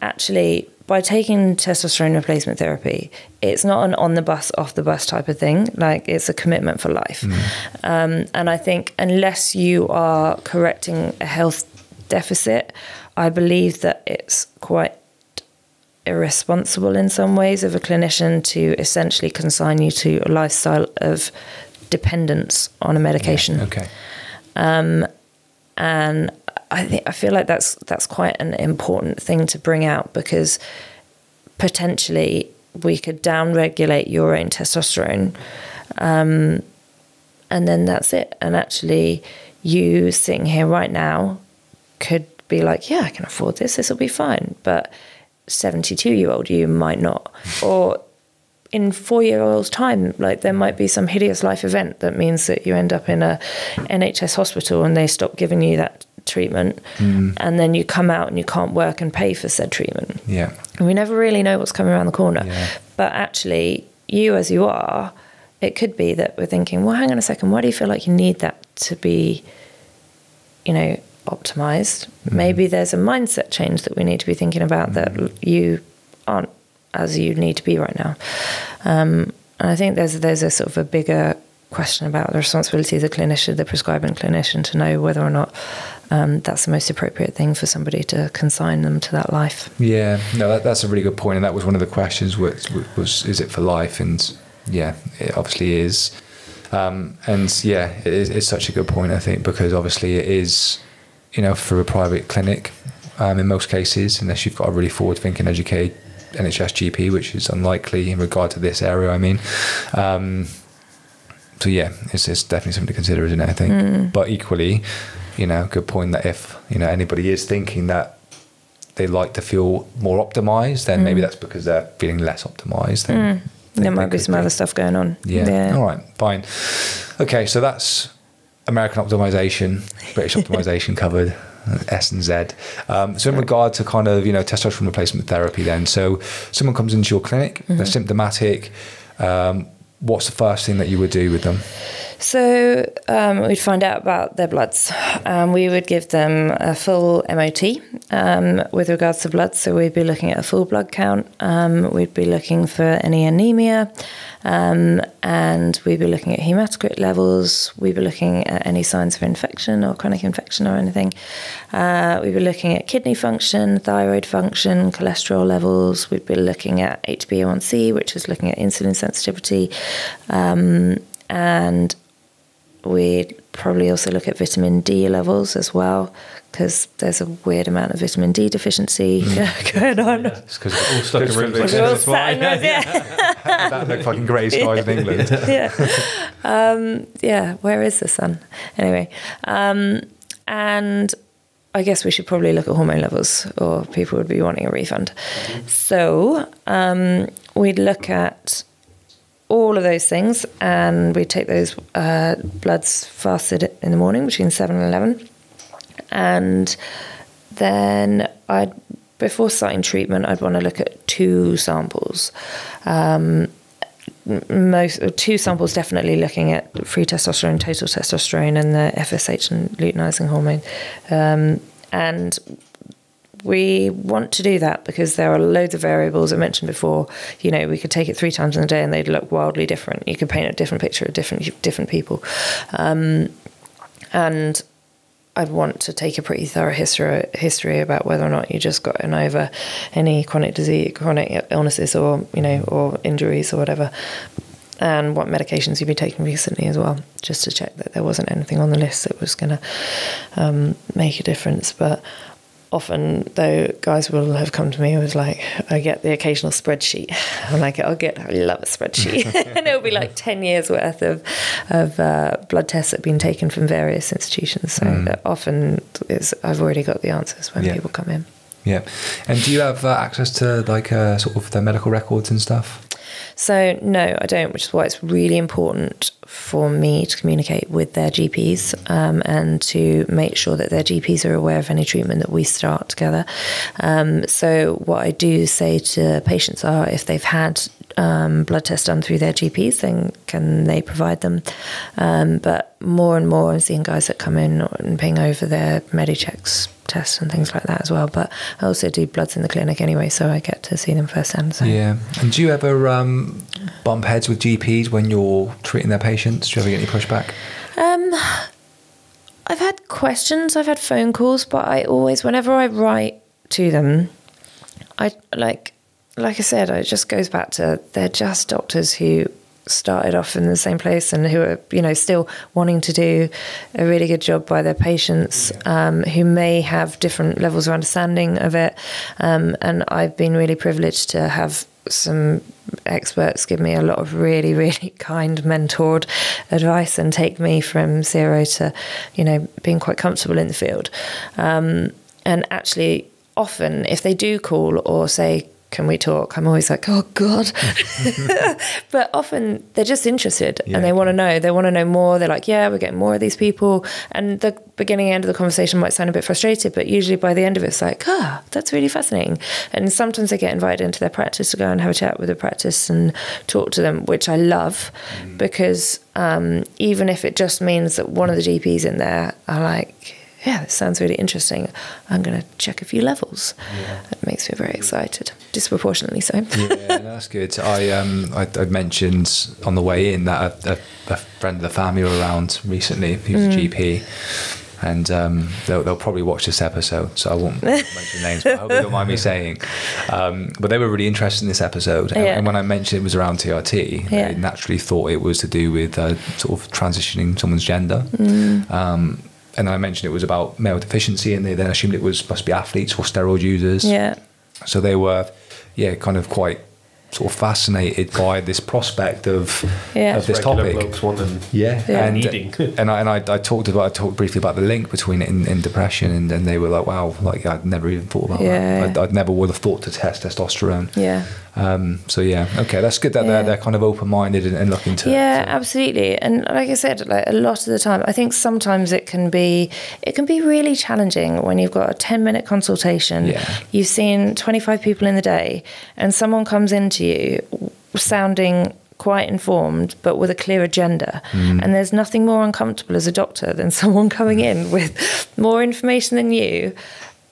actually by taking testosterone replacement therapy, it's not an on the bus, off the bus type of thing. Like it's a commitment for life. Um, and I think unless you are correcting a health deficit, I believe that it's quite irresponsible in some ways of a clinician to essentially consign you to a lifestyle of dependence on a medication
Okay.
and I think I feel like that's that's quite an important thing to bring out because potentially we could downregulate your own testosterone, um, and then that's it. And actually, you sitting here right now could be like, yeah, I can afford this. This will be fine. But seventy-two-year-old you might not, or in four year old's time, like there might be some hideous life event that means that you end up in a NHS hospital and they stop giving you that treatment, mm. and then you come out and you can't work and pay for said treatment.
Yeah.
And we never really know what's coming around the corner.
Yeah.
But actually, you as you are, it could be that we're thinking, well, hang on a second, why do you feel like you need that to be, you know, optimized? Mm. Maybe there's a mindset change that we need to be thinking about that mm. you aren't as you need to be right now. Um, and I think there's there's a sort of a bigger question about the responsibility of the clinician, the prescribing clinician, to know whether or not um, that's the most appropriate thing for somebody to consign them to that life.
Yeah, no, that, that's a really good point. and that was one of the questions. Was, was is it for life? And yeah, it obviously is. Um, and yeah, it is, it's such a good point, I think, because obviously it is, you know, for a private clinic um, in most cases, unless you've got a really forward thinking, educated NHS GP, which is unlikely in regard to this area, I mean. Um, so yeah, it's, it's definitely something to consider, isn't it? I think. Mm. But equally, you know, good point that if, you know, anybody is thinking that they like to feel more optimized, then mm. maybe that's because they're feeling less optimized. Then
mm. there might be some be. other stuff going on.
Yeah. yeah. All right. Fine. Okay. So that's American optimization, British optimization covered. S and Z. Um, so in regard to kind of you know testosterone replacement therapy, then so someone comes into your clinic, mm-hmm. they're symptomatic. Um, what's the first thing that you would do with them?
So um, we'd find out about their bloods. Um, we would give them a full MOT um, with regards to blood. So we'd be looking at a full blood count. Um, we'd be looking for any anemia, um, and we'd be looking at hematocrit levels. We'd be looking at any signs of infection or chronic infection or anything. Uh, we'd be looking at kidney function, thyroid function, cholesterol levels. We'd be looking at HbA1c, which is looking at insulin sensitivity um, and We'd probably also look at vitamin D levels as well, because there's a weird amount of vitamin D deficiency mm. going on. Yeah,
it's because we're all stuck in rooms. We're all sat in
yeah. that look fucking grey skies in England.
yeah. Um, yeah, where is the sun? Anyway, um, and I guess we should probably look at hormone levels, or people would be wanting a refund. Mm-hmm. So um, we'd look at all of those things, and we take those uh, bloods fasted in the morning between seven and eleven, and then I'd before starting treatment, I'd want to look at two samples. Um, most two samples definitely looking at free testosterone, total testosterone, and the FSH and luteinizing hormone. Um, and we want to do that because there are loads of variables I mentioned before. You know, we could take it three times in a day and they'd look wildly different. You could paint a different picture of different different people, um, and I'd want to take a pretty thorough history history about whether or not you just gotten over any chronic disease, chronic illnesses, or you know, or injuries or whatever, and what medications you've been taking recently as well, just to check that there wasn't anything on the list that was going to um, make a difference. But often though guys will have come to me with like i get the occasional spreadsheet. I'm like i'll get i love a spreadsheet. And it'll be like 10 years worth of of uh, blood tests that have been taken from various institutions. So mm. often is i've already got the answers when yeah. people come in.
Yeah. And do you have uh, access to like uh, sort of the medical records and stuff
so, no, I don't, which is why it's really important for me to communicate with their GPs um, and to make sure that their GPs are aware of any treatment that we start together. Um, so, what I do say to patients are if they've had um, blood tests done through their GPs, then can they provide them? Um, but more and more, I'm seeing guys that come in and ping over their Medichecks tests and things like that as well. But I also do bloods in the clinic anyway, so I get to see them firsthand. So.
Yeah. And do you ever um, bump heads with GPs when you're treating their patients? Do you ever get any pushback?
Um, I've had questions, I've had phone calls, but I always, whenever I write to them, I like, like I said, it just goes back to they're just doctors who started off in the same place and who are you know still wanting to do a really good job by their patients um, who may have different levels of understanding of it. Um, and I've been really privileged to have some experts give me a lot of really really kind mentored advice and take me from zero to you know being quite comfortable in the field. Um, and actually often if they do call or say can we talk? I'm always like, oh God. but often they're just interested yeah. and they want to know. They want to know more. They're like, yeah, we're getting more of these people. And the beginning and end of the conversation might sound a bit frustrated, but usually by the end of it, it's like, ah, oh, that's really fascinating. And sometimes they get invited into their practice to go and have a chat with the practice and talk to them, which I love mm. because um, even if it just means that one of the GPs in there are like, yeah, this sounds really interesting. I'm going to check a few levels. It makes me very excited, disproportionately so.
yeah, that's good. I um I, I mentioned on the way in that a, a, a friend of the family were around recently who's
Mm.
a GP, and um, they'll, they'll probably watch this episode, so I won't mention names. But I hope you don't mind me saying. Um, but they were really interested in this episode, and,
Yeah.
and when I mentioned it was around TRT,
Yeah.
they naturally thought it was to do with uh, sort of transitioning someone's gender.
Mm.
Um, and then I mentioned it was about male deficiency, and they then assumed it was must be athletes or steroid users.
Yeah.
So they were, yeah, kind of quite sort of fascinated by this prospect of,
Yeah.
of this
Regular
topic.
wanting
Yeah,
Yeah.
and and I and I, I talked about I talked briefly about the link between it and, and depression, and then they were like, "Wow, like I'd never even thought about
Yeah.
that. I'd, I'd never would have thought to test testosterone."
Yeah.
Um, so yeah, okay, that's good that
Yeah.
they're they're kind of open minded and, and looking to
yeah
to-
absolutely. And like i said like a lot of the time i think sometimes it can be it can be really challenging when you've got a 10 minute consultation.
Yeah.
you've seen 25 people in the day and someone comes into you sounding quite informed but with a clear agenda. And there's nothing more uncomfortable as a doctor than someone coming in with more information than you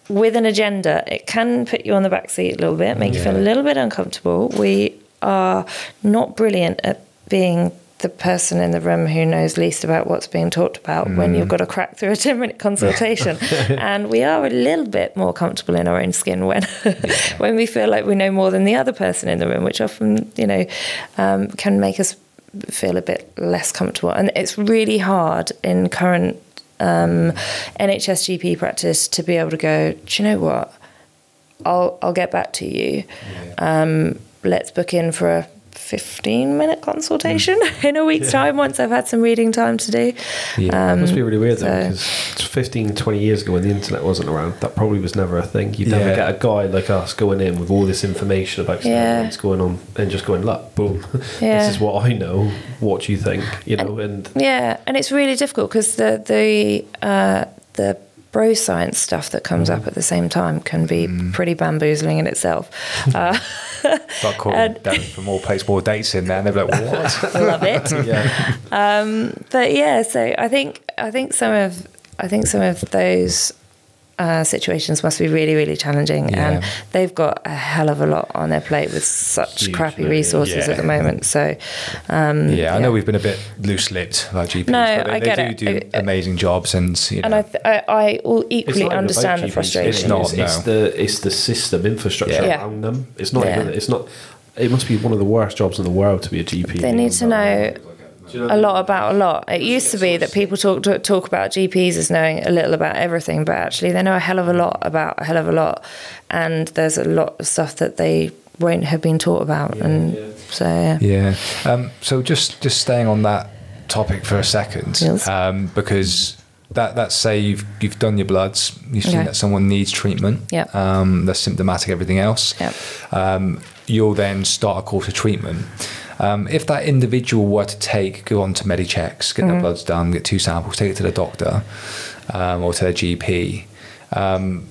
with an agenda, it can put you on the back seat a little bit, make you feel a little bit uncomfortable. We are not brilliant at being the person in the room who knows least about what's being talked about when you've got to crack through a 10 minute consultation. and we are a little bit more comfortable in our own skin when when we feel like we know more than the other person in the room, which often, you know, um, can make us feel a bit less comfortable. And it's really hard in current um, NHS GP practice to be able to go, do you know what? I'll I'll get back to you. Um, let's book in for a 15 minute consultation in a week's time once I've had some reading time to do.
Yeah.
It must be really weird though, because 15, 20 years ago when the internet wasn't around, that probably was never a thing. You'd never get a guy like us going in with all this information about
Yeah.
what's going on and just going, look, boom,
Yeah.
this is what I know. What do you think? You know, and,
Yeah, and it's really difficult because the the uh, the bro science stuff that comes up at the same time can be pretty bamboozling in itself. Uh,
Got called
And-
down from all place more dates in there, and they're like, "What?"
I love it.
yeah, um,
but yeah, so I think I think some of I think some of those uh, situations must be really really challenging,
Yeah.
and they've got a hell of a lot on their plate with such
Huge,
crappy
yeah.
resources
Yeah.
at the moment. So um,
yeah, I know we've been a bit loose-lipped about GPs,
No,
but they,
I get
they
it.
do do
I-
amazing jobs, and you know,
and I th- I, I all equally
not
understand the frustration.
It's not,
It's, it's
no.
the it's the system infrastructure
Yeah.
around them. It's not
Yeah.
even. It's not. It must be one of the worst jobs in the world to be a GP.
They need to know a lot about a lot. It used to be that people talk to, talk about GPs as knowing a little about everything, but actually they know a hell of a lot about a hell of a lot, and there's a lot of stuff that they won't have been taught about, and so yeah.
Yeah. Um, so just just staying on that topic for a second,
Yes.
um, because that that's say you've you've done your bloods, you've seen
Okay.
that someone needs treatment.
Yep.
Um, they're symptomatic, everything else.
Yep.
Um, you'll then start a course of treatment. Um, if that individual were to take, go on to Medichecks, get
Mm-hmm.
their bloods done, get two samples, take it to the doctor um, or to their GP, um,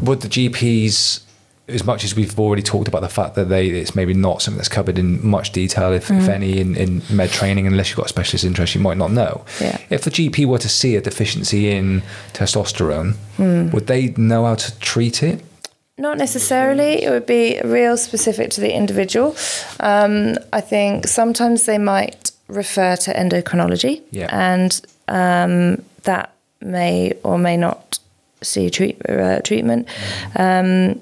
would the GPs, as much as we've already talked about the fact that they it's maybe not something that's covered in much detail, if,
Mm-hmm.
if any, in, in med training, unless you've got a specialist interest, you might not know.
Yeah.
If the GP were to see a deficiency in testosterone,
Hmm.
would they know how to treat it?
Not necessarily. It would be real specific to the individual. Um, I think sometimes they might refer to endocrinology,
Yeah.
and um, that may or may not see treat, uh, treatment. Um,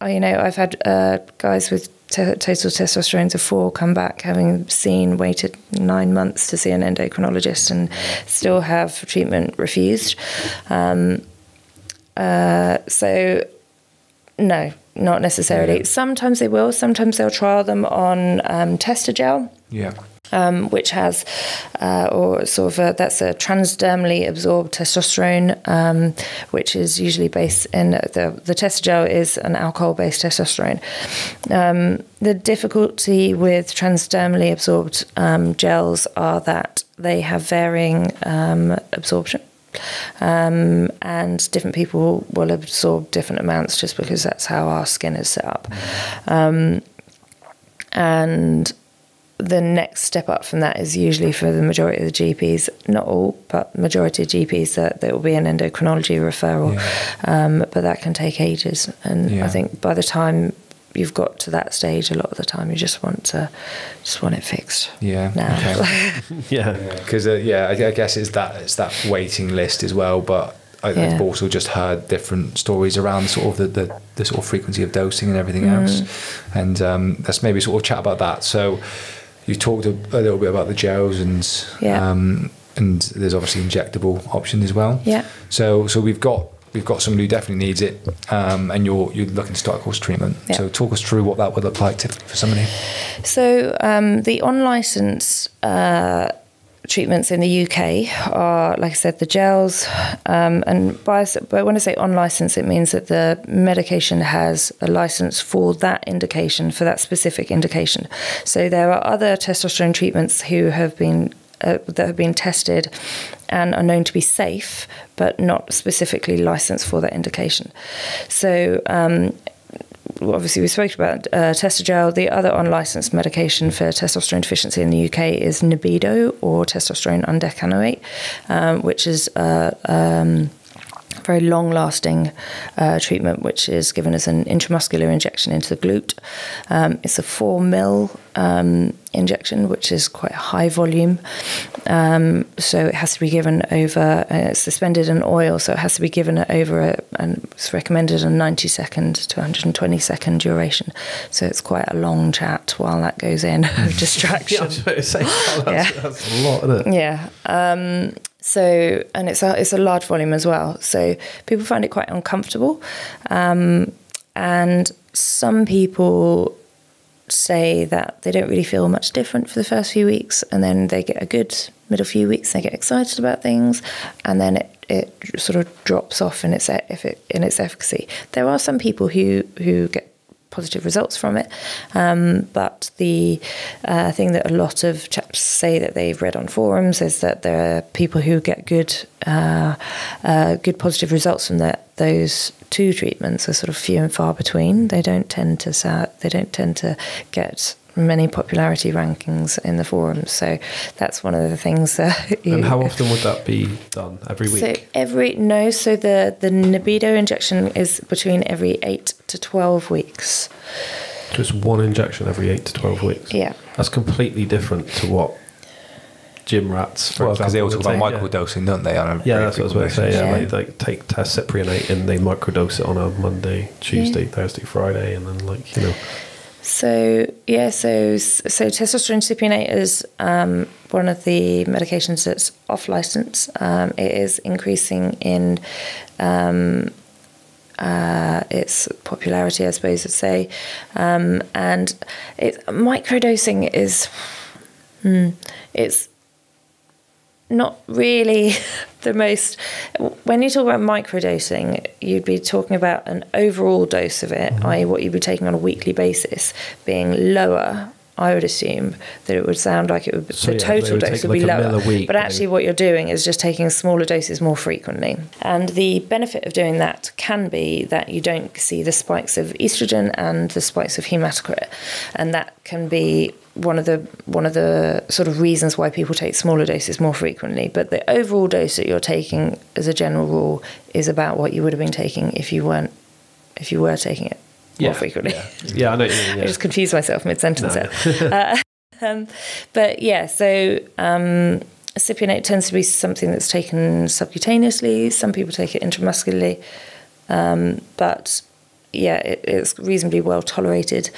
I- you know, I've had uh, guys with total testosterone of four come back having seen waited nine months to see an endocrinologist and still have treatment refused. Um, uh, so no, not necessarily.
Yeah.
Sometimes they will. Sometimes they'll trial them on um, gel,
Yeah.
um, which has, uh, or sort of a, that's a transdermally absorbed testosterone, um, which is usually based in the the Testogel is an alcohol-based testosterone. Um, the difficulty with transdermally absorbed um, gels are that they have varying um, absorption. Um, and different people will absorb different amounts just because that's how our skin is set up. Um, and the next step up from that is usually for the majority of the GPs, not all, but majority of GPs that there will be an endocrinology referral,
Yeah.
um, but that can take ages. And
Yeah.
I think by the time you've got to that stage, a lot of the time you just want to just want it fixed.
Yeah.
Now.
Okay.
Yeah.
Because uh, yeah, I, I guess it's that it's that waiting list as well. But I,
Yeah.
I've also just heard different stories around sort of the, the, the sort of frequency of dosing and everything
Mm.
else. And um, let's maybe sort of chat about that. So you talked a, a little bit about the gels and
Yeah.
um, and there's obviously injectable option as well.
Yeah.
So so we've got we've got somebody who definitely needs it, um, and you're you're looking to start a course treatment.
Yeah.
So talk us through what that would look like typically for somebody.
So um, the on-license uh, treatments in the UK are, like I said, the gels. Um, and by, but when I say on-license, it means that the medication has a license for that indication, for that specific indication. So there are other testosterone treatments who have been uh, that have been tested and are known to be safe, but not specifically licensed for that indication. So um, obviously we spoke about uh, Testosterone. The other unlicensed medication for testosterone deficiency in the UK is Nebido or testosterone undecanoate, um, which is a um, very long-lasting uh, treatment, which is given as an intramuscular injection into the glute. Um, it's a four mil um, injection, which is quite a high volume. Um, so it has to be given over. Uh, suspended in oil, so it has to be given over. A, and it's recommended a 90 second to 120 second duration. So it's quite a long chat while that goes in of
Yeah, I
distraction.
was about to say, that's,
Yeah.
that's a lot, isn't it?
Yeah. So, and it's a it's a large volume as well. So people find it quite uncomfortable, um, and some people say that they don't really feel much different for the first few weeks, and then they get a good middle few weeks. They get excited about things, and then it, it sort of drops off in its if it, in its efficacy. There are some people who who get positive results from it. Um, but the uh, thing that a lot of chaps say that they've read on forums is that there are people who get good, uh, uh, good positive results from that. Those two treatments are sort of few and far between. They don't tend to they don't tend to get many popularity rankings in the forums. So that's one of the things that. You,
And how often would that be done? Every week?
so every no, so the the Nebido injection is between every eight to twelve weeks.
Just one injection every eight to twelve weeks.
Yeah.
That's completely different to what gym rats, for
well, because they all talk about
would take, yeah.
microdosing, don't they? On a
Yeah, that's what I was going to say. Yeah,
Yeah.
They, like take test cypionate and they microdose it on a Monday, Tuesday, Thursday, Friday, and then like you know.
So yeah, so so testosterone cypionate is um, one of the medications that's off license. Um, it is increasing in um, uh, its popularity, I suppose I'd say, um, and it microdosing is hmm, it's not really the most. When you talk about microdosing, you'd be talking about an overall dose of it, mm-hmm. i.e., what you'd be taking on a weekly basis, being lower. I would assume that it would sound like it would.
So,
the
yeah,
total
would
dose would be
like a
lower,
week,
but actually,
then-
what you're doing is just taking smaller doses more frequently. And the benefit of doing that can be that you don't see the spikes of estrogen and the spikes of hematocrit, and that can be one of the one of the sort of reasons why people take smaller doses more frequently. But the overall dose that you're taking, as a general rule, is about what you would have been taking if you weren't if you were taking it more
Yeah,
frequently.
Yeah, yeah I know. You mean,
I just confused myself mid sentence
No.
there. uh, um, but yeah, so um, cypionate tends to be something that's taken subcutaneously. Some people take it intramuscularly, um, but yeah, it, it's reasonably well tolerated.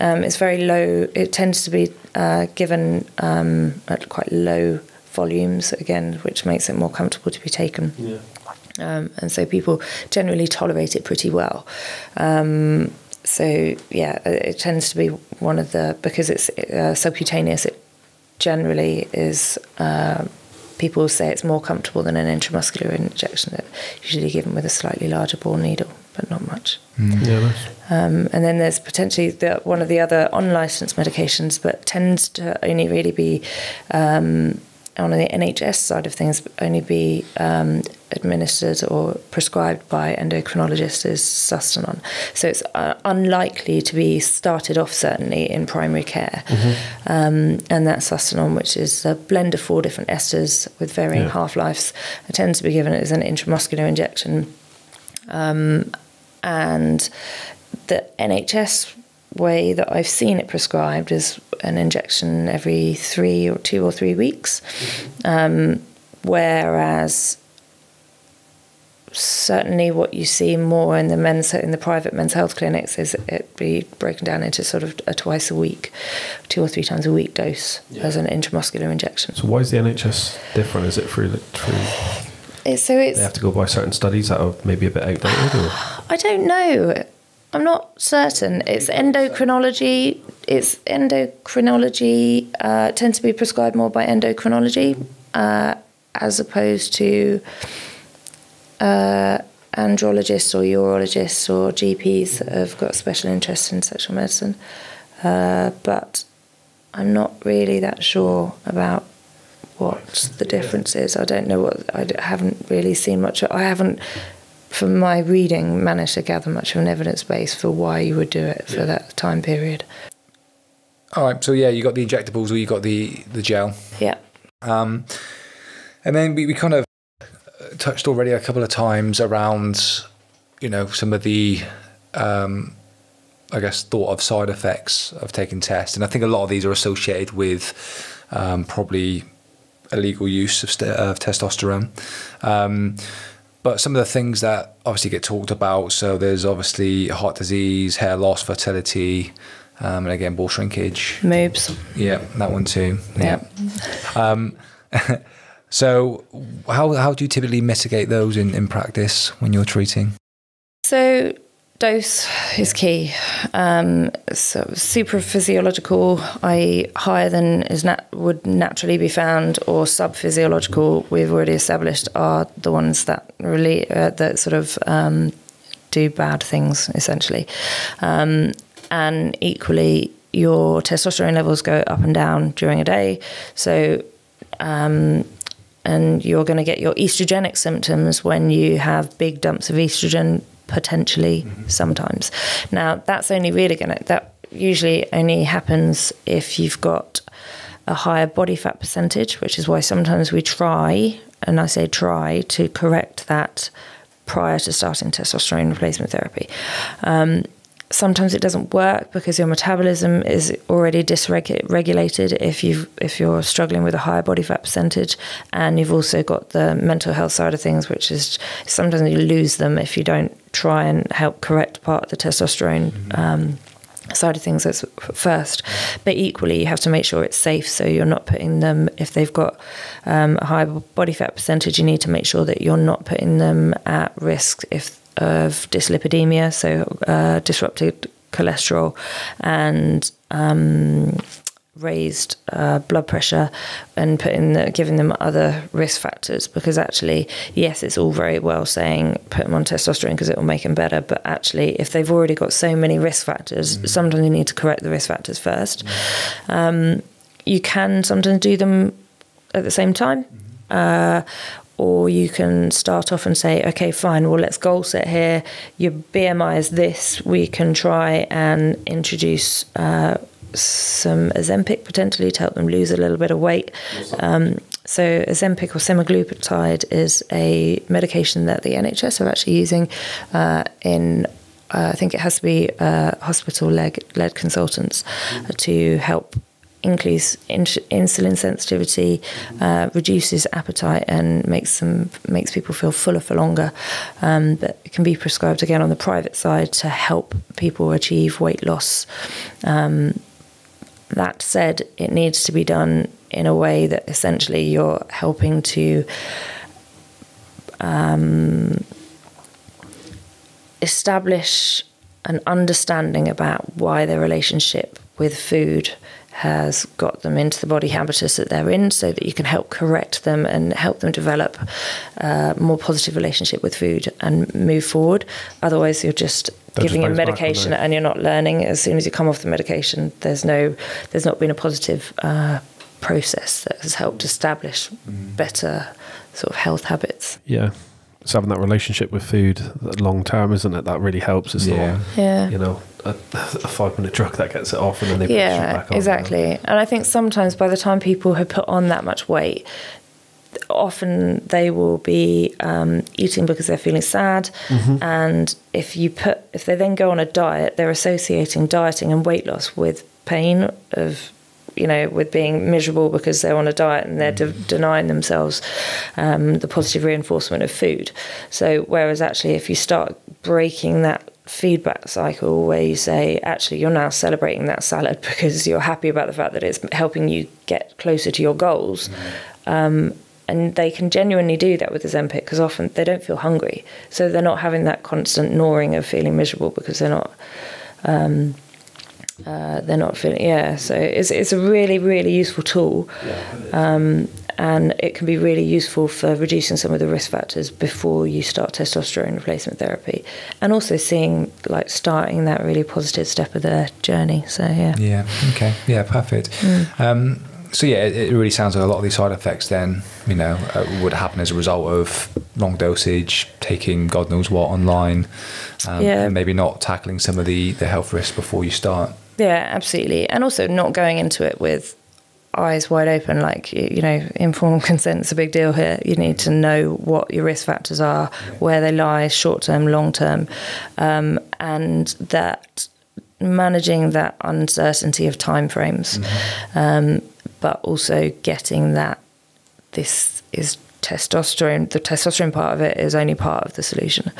Um, it's very low. It tends to be uh, given um, at quite low volumes again, which makes it more comfortable to be taken.
Yeah.
Um, and so people generally tolerate it pretty well. Um, so yeah, it, it tends to be one of the because it's uh, subcutaneous. It generally is. Uh, people say it's more comfortable than an intramuscular injection that usually given with a slightly larger bore needle, but not much.
Yeah, nice.
Um, and then there's potentially the, one of the other unlicensed medications, but tends to only really be um, on the NHS side of things, only be um, administered or prescribed by endocrinologists is Sustanon. So it's uh, unlikely to be started off certainly in primary care. Um, and that's Sustanon, which is a blend of four different esters with varying
Yeah.
half lives. It tends to be given as an intramuscular injection. Um, and the NHS way that I've seen it prescribed is an injection every three or two or three weeks. Um, whereas certainly what you see more in the men's in the private men's health clinics is it be broken down into sort of a twice a week, two or three times a week dose as an intramuscular injection.
So why is the NHS different? Is it through the through
It's, so it's
they have to go by certain studies that are maybe a bit outdated or
I don't know. I'm not certain. It's endocrinology. It's endocrinology uh, tends to be prescribed more by endocrinology uh, as opposed to uh, andrologists or urologists or GPs that have got special interest in sexual medicine. Uh, but I'm not really that sure about what the difference is. I don't know what I haven't really seen much. I haven't, from my reading, managed to gather much of an evidence base for why you would do it for that time period.
All right. So yeah, you got the injectables or you got the the gel.
Yeah.
Um, and then we, we kind of touched already a couple of times around, you know, some of the, um, I guess, thought of side effects of taking tests. And I think a lot of these are associated with um, probably illegal use of, st- of testosterone. Um, but some of the things that obviously get talked about, so there's obviously heart disease, hair loss, fertility, um, and again, ball shrinkage.
Moobs.
Yeah, that one too. Yeah. um, so, how how do you typically mitigate those in, in practice when you're treating?
So dose is key. Um, so super physiological, i.e., higher than is nat- would naturally be found, or sub physiological, we've already established are the ones that really uh, that sort of um, do bad things essentially. Um, and equally, your testosterone levels go up and down during a day. So um, and you're going to get your estrogenic symptoms when you have big dumps of estrogen potentially sometimes. Now that's only really going to that usually only happens if you've got a higher body fat percentage which is why sometimes we try and i say try to correct that prior to starting testosterone replacement therapy. Um, sometimes it doesn't work because your metabolism is already dysregulated if you if you're struggling with a higher body fat percentage. And you've also got the mental health side of things which is sometimes you lose them if you don't try and help correct part of the testosterone um, side of things as first. But equally you have to make sure it's safe so you're not putting them if they've got um, a high body fat percentage you need to make sure that you're not putting them at risk if of dyslipidemia, so uh, disrupted cholesterol, and um, raised uh, blood pressure, and putting the, giving them other risk factors. Because actually, yes, it's all very well saying put them on testosterone because it will make them better, but actually, if they've already got so many risk factors, mm-hmm. sometimes you need to correct the risk factors 1st mm-hmm. um, you can sometimes do them at the same time. Uh, or you can start off and say, okay, fine, well, let's goal set here. Your BMI is this. We can try and introduce uh, some Ozempic potentially to help them lose a little bit of weight. Um, so, Ozempic or semaglutide is a medication that the NHS are actually using uh, in. Uh, I think it has to be hospital led consultants mm-hmm. to help increase in- insulin sensitivity, uh, reduces appetite, and makes them makes people feel fuller for longer. Um, but it can be prescribed again on the private side to help people achieve weight loss. Um, that said, it needs to be done in a way that essentially you're helping to um, establish an understanding about why their relationship with food has got them into the body habitus that they're in so that you can help correct them and help them develop a more positive relationship with food and move forward. Otherwise, you're just
They'll
giving
just
them medication and you're not learning. As soon as you come off the medication, there's no, there's not been a positive uh, process that has helped establish better sort of health habits.
Yeah. It's having that relationship with food long term, isn't it? That really helps. It's
Yeah.
not,
Yeah.
you know, a, a five minute drug that gets it off and then they
yeah
back on.
exactly. And i think sometimes by the time people have put on that much weight often they will be um, eating because they're feeling sad. And if you put if they then go on a diet they're associating dieting and weight loss with pain of you know with being miserable because they're on a diet and they're de- denying themselves um, the positive reinforcement of food. So whereas actually if you start breaking that feedback cycle where you say actually you're now celebrating that salad because you're happy about the fact that it's helping you get closer to your goals. Um, and they can genuinely do that with Ozempic because often they don't feel hungry, so they're not having that constant gnawing of feeling miserable because they're not. Um, uh, they're not feeling yeah. So it's it's a really really useful tool. Um, and it can be really useful for reducing some of the risk factors before you start testosterone replacement therapy and also seeing like starting that really positive step of the journey so yeah
Yeah. Okay. Yeah. Perfect. Um, so yeah, it, it really sounds like a lot of these side effects then, you know, uh, would happen as a result of long dosage, taking God knows what online, um,
Yeah.
and maybe not tackling some of the the health risks before you start.
Yeah, absolutely. And also not going into it with eyes wide open, like, you know, informed consent is a big deal here. You need to know what your risk factors are, where they lie, short term, long term, um, and that managing that uncertainty of timeframes, um, but also getting that this is testosterone, the testosterone part of it is only part of the solution.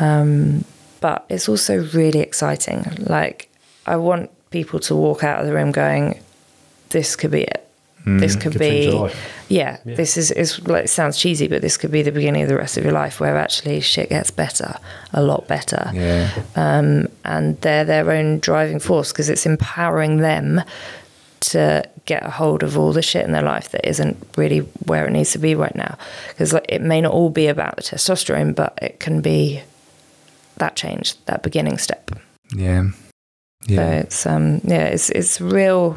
Um, but it's also really exciting. Like, I want people to walk out of the room going, this could be it. This could
Could
be, yeah,
Yeah.
This is, is like it sounds cheesy, but this could be the beginning of the rest of your life, where actually shit gets better, a lot better
Yeah.
um, and they're their own driving force because it's empowering them to get a hold of all the shit in their life that isn't really where it needs to be right now. Because like, it may not all be about the testosterone, but it can be that change, that beginning step.
Yeah. Yeah.
So it's um yeah, it's it's real.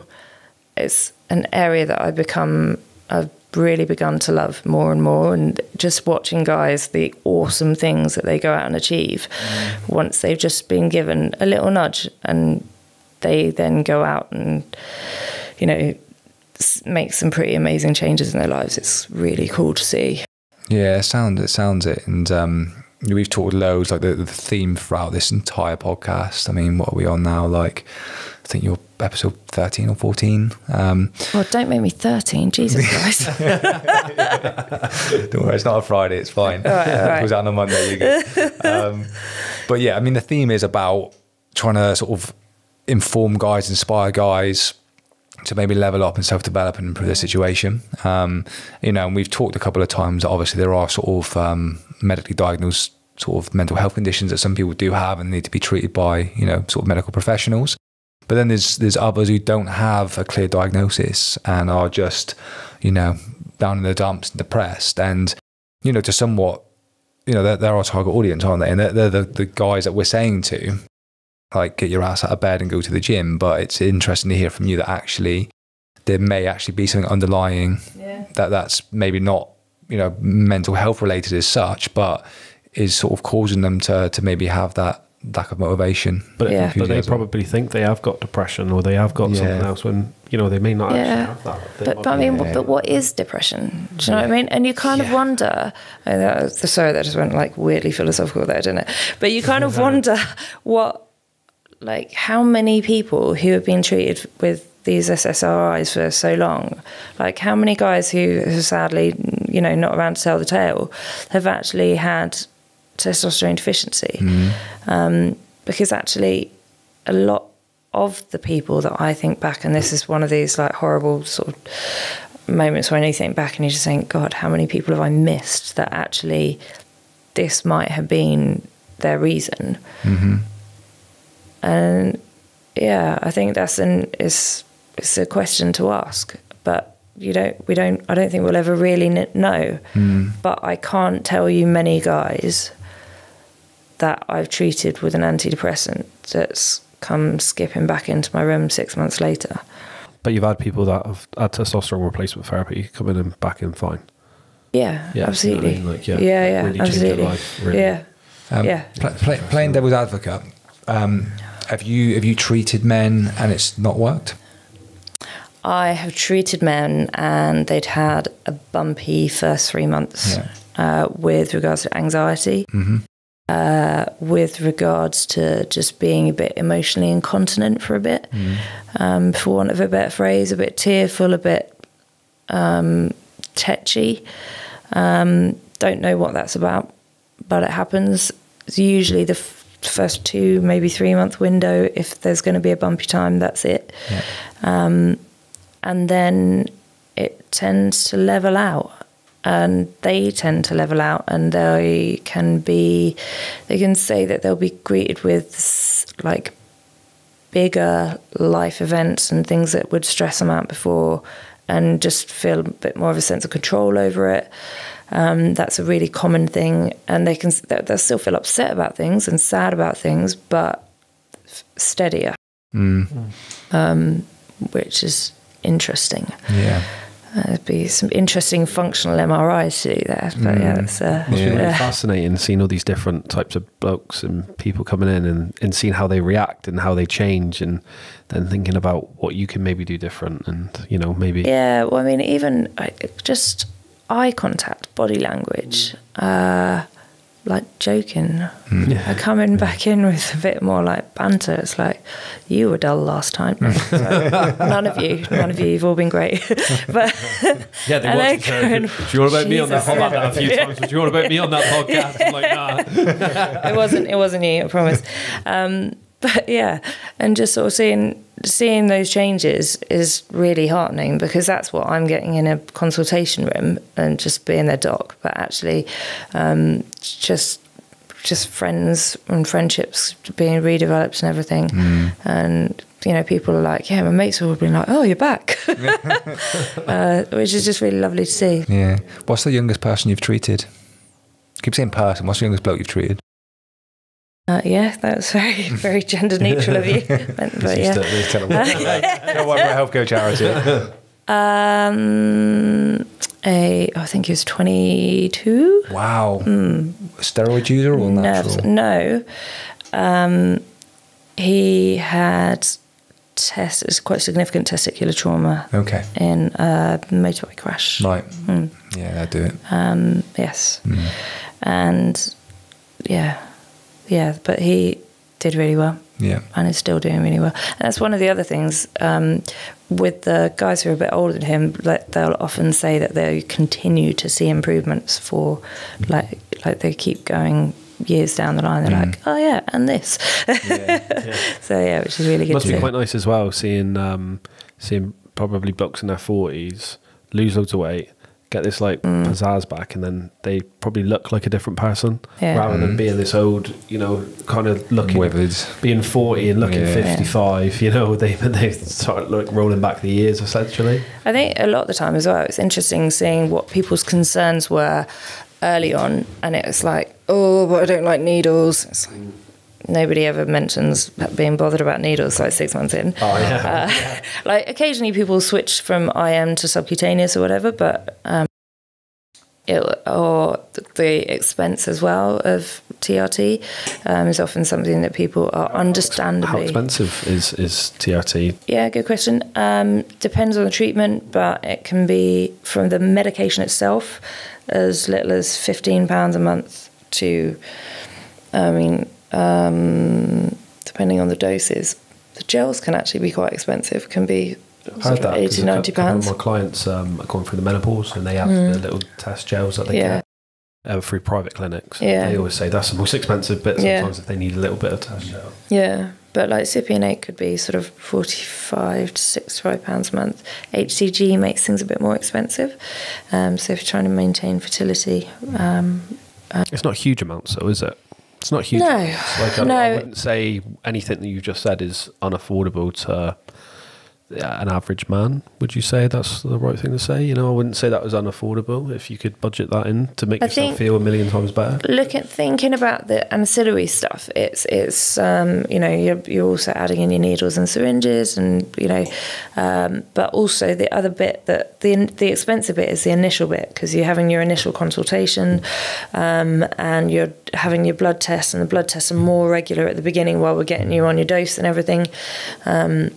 It's an area that I become I've really begun to love more and more, and just watching guys the awesome things that they go out and achieve once they've just been given a little nudge, and they then go out and you know make some pretty amazing changes in their lives. It's really cool to see.
Yeah, it sounds it sounds it, and um, we've talked loads like the, the theme throughout this entire podcast. I mean, what are we on now? Like, I think you're episode thirteen or fourteen. Um,
Well, don't make me thirteen, Jesus Christ.
don't worry, it's not a Friday. It's fine.
All right, all right.
it was out on a Monday. You're um, but yeah, I mean, the theme is about trying to sort of inform guys, inspire guys to maybe level up and self develop and improve their situation. Um, you know, and we've talked a couple of times. that Obviously, there are sort of um, medically diagnosed sort of mental health conditions that some people do have and need to be treated by you know sort of medical professionals. But then there's there's others who don't have a clear diagnosis and are just you know down in the dumps, depressed, and you know to somewhat you know they're, they're our target audience, aren't they? And they're, they're the, the guys that we're saying to like get your ass out of bed and go to the gym. But it's interesting to hear from you that actually there may actually be something underlying
yeah.
that that's maybe not you know mental health related as such, but is sort of causing them to to maybe have that lack of motivation.
But,
Yeah.
but they probably think they have got depression or they have got something else when you know they may not
Yeah.
actually have that.
But, but I mean,
Yeah.
but what is depression? Do you know what I mean? And you kind of wonder. And that was, sorry, that just went like weirdly philosophical there, didn't it? But you kind of wonder what, like, how many people who have been treated with these SSRIs for so long, like how many guys who are sadly, you know, not around to tell the tale, have actually had testosterone deficiency? Mm-hmm. um, because actually a lot of the people that I think back, and this is one of these like horrible sort of moments when you think back and you just think, God, how many people have I missed that actually this might have been their reason? Mm-hmm. And yeah, I think that's an is it's a question to ask, but you don't we don't I don't think we'll ever really kn- know. Mm. But I can't tell you many guys that I've treated with an antidepressant that's come skipping back into my room six months later.
But you've had people that have had testosterone replacement therapy come in and back in fine.
Yeah,
Yeah, you know I
absolutely.
mean? Like, yeah,
yeah, yeah,
really changed their
absolutely.
life, really.
Yeah,
Um,
yeah.
pla- play, playing devil's advocate, um, have you have you treated men and it's not worked?
I have treated men and they'd had a bumpy first three months
Yeah.
uh, with regards to anxiety,
Mm-hmm.
Uh, with regards to just being a bit emotionally incontinent for a bit, um, for want of a better phrase, a bit tearful, a bit um, tetchy. Um, don't know what that's about, but it happens. It's usually the f- first two, maybe three month window. If there's going to be a bumpy time, that's it.
Yeah.
Um, and then it tends to level out. And they tend to level out, and they can be, they can say that they'll be greeted with like bigger life events and things that would stress them out before and just feel a bit more of a sense of control over it. Um, that's a really common thing. And they can, they'll still feel upset about things and sad about things, but steadier,
Mm.
um, which is interesting.
Yeah.
There'd be some interesting functional MRIs to do there. But yeah, it's, uh,
Must be really fascinating seeing all these different types of blokes and people coming in and, and seeing how they react and how they change and then thinking about what you can maybe do different and you know maybe
Yeah, well, I mean, even just eye contact, body language, uh, like joking. I come in back in with a bit more like banter. It's like, you were dull last time. So, none of you, none of you, you've all been great. but
yeah they
and
watch
then
it,
going,
do you want to bet me on that
Jesus.
I've had that a few times do you want to bet me on that podcast I'm like nah
it wasn't, it wasn't you, I promise. Um, but yeah, and just sort of seeing seeing those changes is really heartening because that's what I'm getting in a consultation room and just being their doc. But actually, um, just just friends and friendships being redeveloped and everything, and you know, people are like, yeah, my mates have all been like, oh, you're back, uh, which is just really lovely to see.
Yeah. What's the youngest person you've treated? keep saying person. What's the youngest bloke you've treated?
Uh, yeah, that was very very gender neutral of you, but, but yeah.
Tell them what. Go work for a healthcare charity.
Um, a, I think he was 22.
Wow. Steroid user or natural?
Nerves. No. Um, he had test, it was quite significant testicular trauma
Okay.
in a motorbike crash.
Right. Yeah, that'd do it.
Um, yes. And yeah, yeah, but he did really well.
Yeah.
and is still doing really well. And that's one of the other things um, with the guys who are a bit older than him. Like they'll often say that they continue to see improvements for, like, like they keep going years down the line. They're like, oh yeah, and this. Yeah, so yeah, which is really good
must be
see.
quite nice as well seeing um, seeing probably blokes in their forties lose loads of weight, get this like mm. pizzazz back, and then they probably look like a different person
Yeah.
rather than mm. being this old, you know, kind of looking
Withered.
being forty and looking
Yeah.
fifty-five. You know, they they start like rolling back the years essentially.
I think a lot of the time as well, it's interesting seeing what people's concerns were early on, and it was like, oh, but I don't like needles. It's like, nobody ever mentions being bothered about needles like six months in.
Oh yeah,
Uh, like occasionally people switch from IM to subcutaneous or whatever, but um, it, or the expense as well of TRT um, is often something that people are understandably.
how expensive is is TRT?
Yeah, good question. Um, depends on the treatment, but it can be from the medication itself as little as fifteen pounds a month to, I mean, um, depending on the doses. The gels can actually be quite expensive. Can be sort
that 'cause
80,
a
90
couple of
pounds.
My clients um, are going through the menopause and they have the little test gels that they
Mm. Yeah.
get uh, through private clinics.
Yeah.
They always say that's the most expensive bit
Yeah.
sometimes if they need a little bit of test gel.
Yeah, but like Cypionate could be sort of forty-five to sixty-five pounds a month. HCG makes things a bit more expensive. Um, so if you're trying to maintain fertility, um,
It's not huge amounts though, is it? It's not huge.
No.
Like I,
No.
I wouldn't say anything that you've just said is unaffordable to an average man. Would you say that's the right thing to say? You know, I wouldn't say that was unaffordable if you could budget that in to make
I
yourself
think-
feel a million times better.
look at thinking about the ancillary stuff. It's it's um, you know you're you're also adding in your needles and syringes and you know, um, but also the other bit that the the expensive bit is the initial bit because you're having your initial consultation, um, and you're having your blood tests and the blood tests are more regular at the beginning while we're getting you on your dose and everything, um,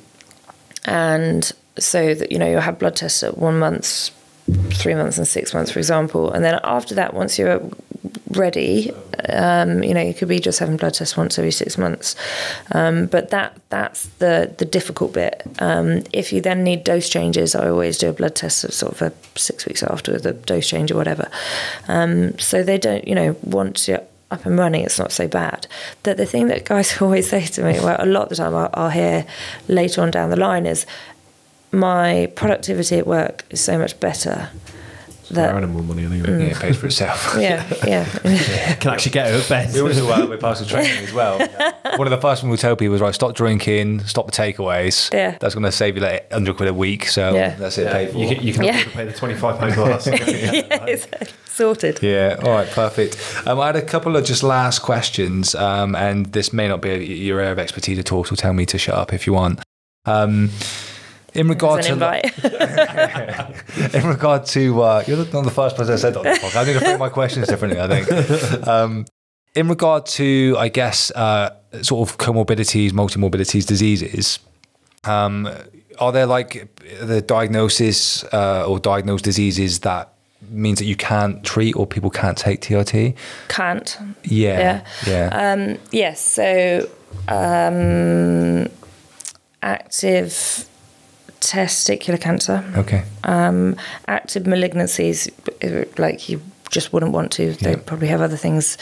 and so that you know you'll have blood tests at one month three months and six months, for example. And then after that, once you're ready, um, you know, you could be just having blood tests once every six months. Um, but that that's the the difficult bit. Um, if you then need dose changes, I always do a blood test at sort of a six weeks after the dose change or whatever. Um, so they don't, you know, once you're up and running, it's not so bad. That the thing that guys always say to me, well, a lot of the time I'll, I'll hear later on down the line is, my productivity at work is so much better
They're
that
earning more money anyway.
Mm.
Yeah, it pays for itself.
yeah yeah
Can actually get out of bed.
We always do that with personal training as well. One of the first things we tell people is right, stop drinking, stop the takeaways.
Yeah.
That's going to save you like 100 quid a week. So
Yeah.
that's it.
Yeah,
paid for.
you can, you can
Yeah.
pay the twenty-five pound glass.
yeah, exactly. sorted
Yeah. All right. Perfect. Um, I had a couple of just last questions, um, and this may not be your area of expertise at all. So tell me to shut up if you want. Um, in regard to in regard to uh, you're not the first person I said that on the podcast. I need to frame my questions differently. I think. Um, in regard to, I guess, uh, sort of comorbidities, multimorbidities, diseases, um, are there like the diagnosis uh, or diagnosed diseases that means that you can't treat or people can't take TRT?
can't
Yeah, yeah,
um yes so um active testicular cancer
okay,
um, active malignancies, like you just wouldn't want to. They
Yeah.
probably have other things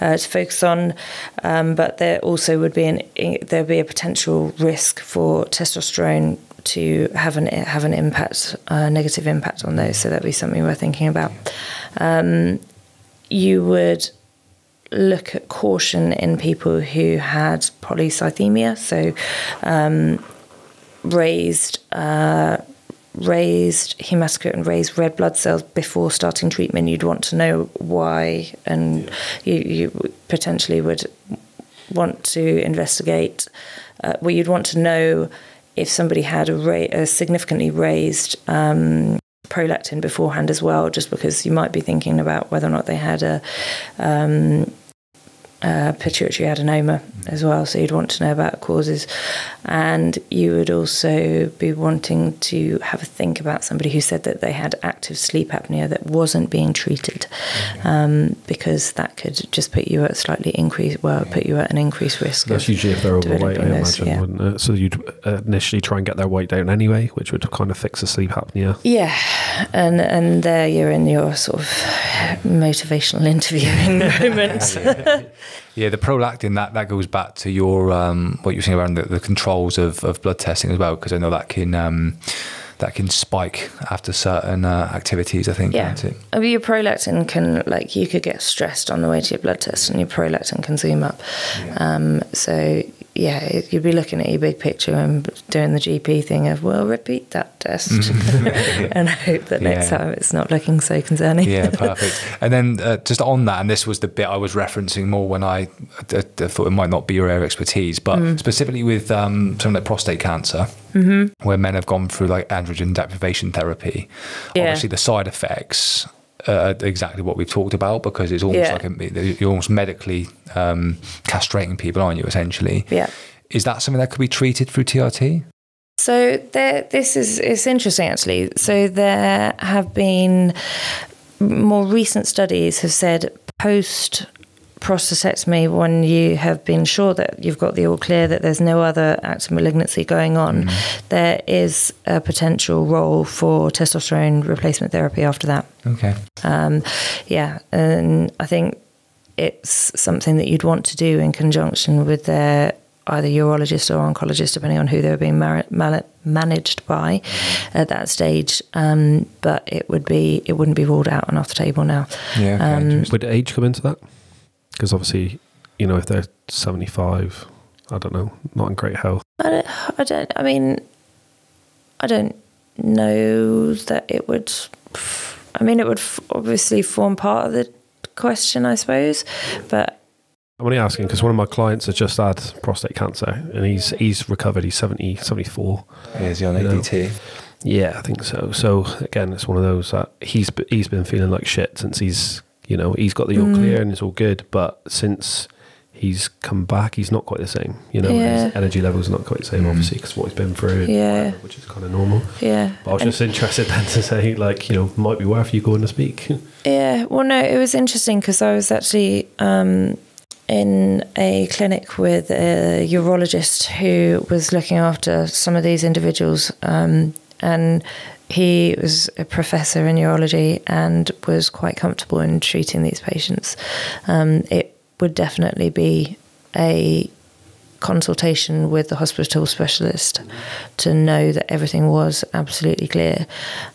uh, to focus on, um, but there also would be an there'd be a potential risk for testosterone to have an have an impact, uh, negative impact on those. So that'd be something we're thinking about. Um, you would look at caution in people who had polycythemia, so um, raised uh, raised hematocrit and raised red blood cells before starting treatment. You'd want to know why, and you, you potentially would want to investigate. Uh, well, you'd want to know if somebody had a, ra- a significantly raised um, prolactin beforehand as well, just because you might be thinking about whether or not they had a um, uh, pituitary adenoma as well. So you'd want to know about causes, and you would also be wanting to have a think about somebody who said that they had active sleep apnea that wasn't being treated, um, because that could just put you at slightly increased, well, put you at an increased risk.
That's usually if they're overweight, I
this,
imagine,
yeah.
wouldn't it? So you'd initially try and get their weight down anyway, which would kind of fix the sleep apnea.
Yeah, and and there you're in your sort of motivational interviewing moment.
Yeah, the prolactin that, that goes back to your um, what you were saying around the, the controls of, of blood testing as well, because I know that can um, that can spike after certain uh, activities. I think.
Yeah. I mean, your prolactin can like you could get stressed on the way to your blood test, and your prolactin can zoom up. Um, so yeah, it- you'd be looking at your big picture and doing the GP thing of well, repeat that test, and hope that next
Yeah.
time it's not looking so concerning.
Yeah, perfect. and then uh, just on that, and this was the bit I was referencing more when I, I, I thought it might not be your area of expertise, but
Mm.
specifically with um, something like prostate cancer,
Mm-hmm.
where men have gone through like androgen deprivation therapy.
Yeah.
Obviously, the side effects. Uh, exactly what we've talked about because it's almost
Yeah.
like a, you're almost medically um, castrating people, aren't you? Essentially,
yeah.
is that something that could be treated through TRT?
So there, this is it's interesting actually. So there have been more recent studies have said post prostatectomy when you have been sure that you've got the all clear that there's no other active malignancy going on there is a potential role for testosterone replacement therapy after that
Okay.
um, yeah, and I think it's something that you'd want to do in conjunction with their either urologist or oncologist, depending on who they were being mar- mal- managed by at that stage. Um, but it would be it wouldn't be ruled out and off the table now.
Yeah. Okay.
Um.
Would age come into that? Because obviously, you know, if they're 75, I don't know, not in great health.
I don't, I don't. I mean, I don't know that it would. I mean, it would obviously form part of the question, I suppose, but
I'm only asking because one of my clients has just had prostate cancer and he's he's recovered. He's 70, 74.
Is he on
You know.
ADT?
Yeah, I think so. So again, it's one of those that he's he's been feeling like shit since he's you know he's got the all
Mm.
clear and it's all good, but since he's come back, he's not quite the same. You know,
Yeah.
his energy level's not quite the same,
Mm.
obviously, because what he's been through,
Yeah.
whatever, which is kind of normal.
yeah.
But I was
And-
just interested then to say, like, you know, might be worth you going to speak.
Yeah, well, no, it was interesting because I was actually um, in a clinic with a urologist who was looking after some of these individuals, um, and he was a professor in urology and was quite comfortable in treating these patients. Um, it would definitely be a consultation with the hospital specialist to know that everything was absolutely clear.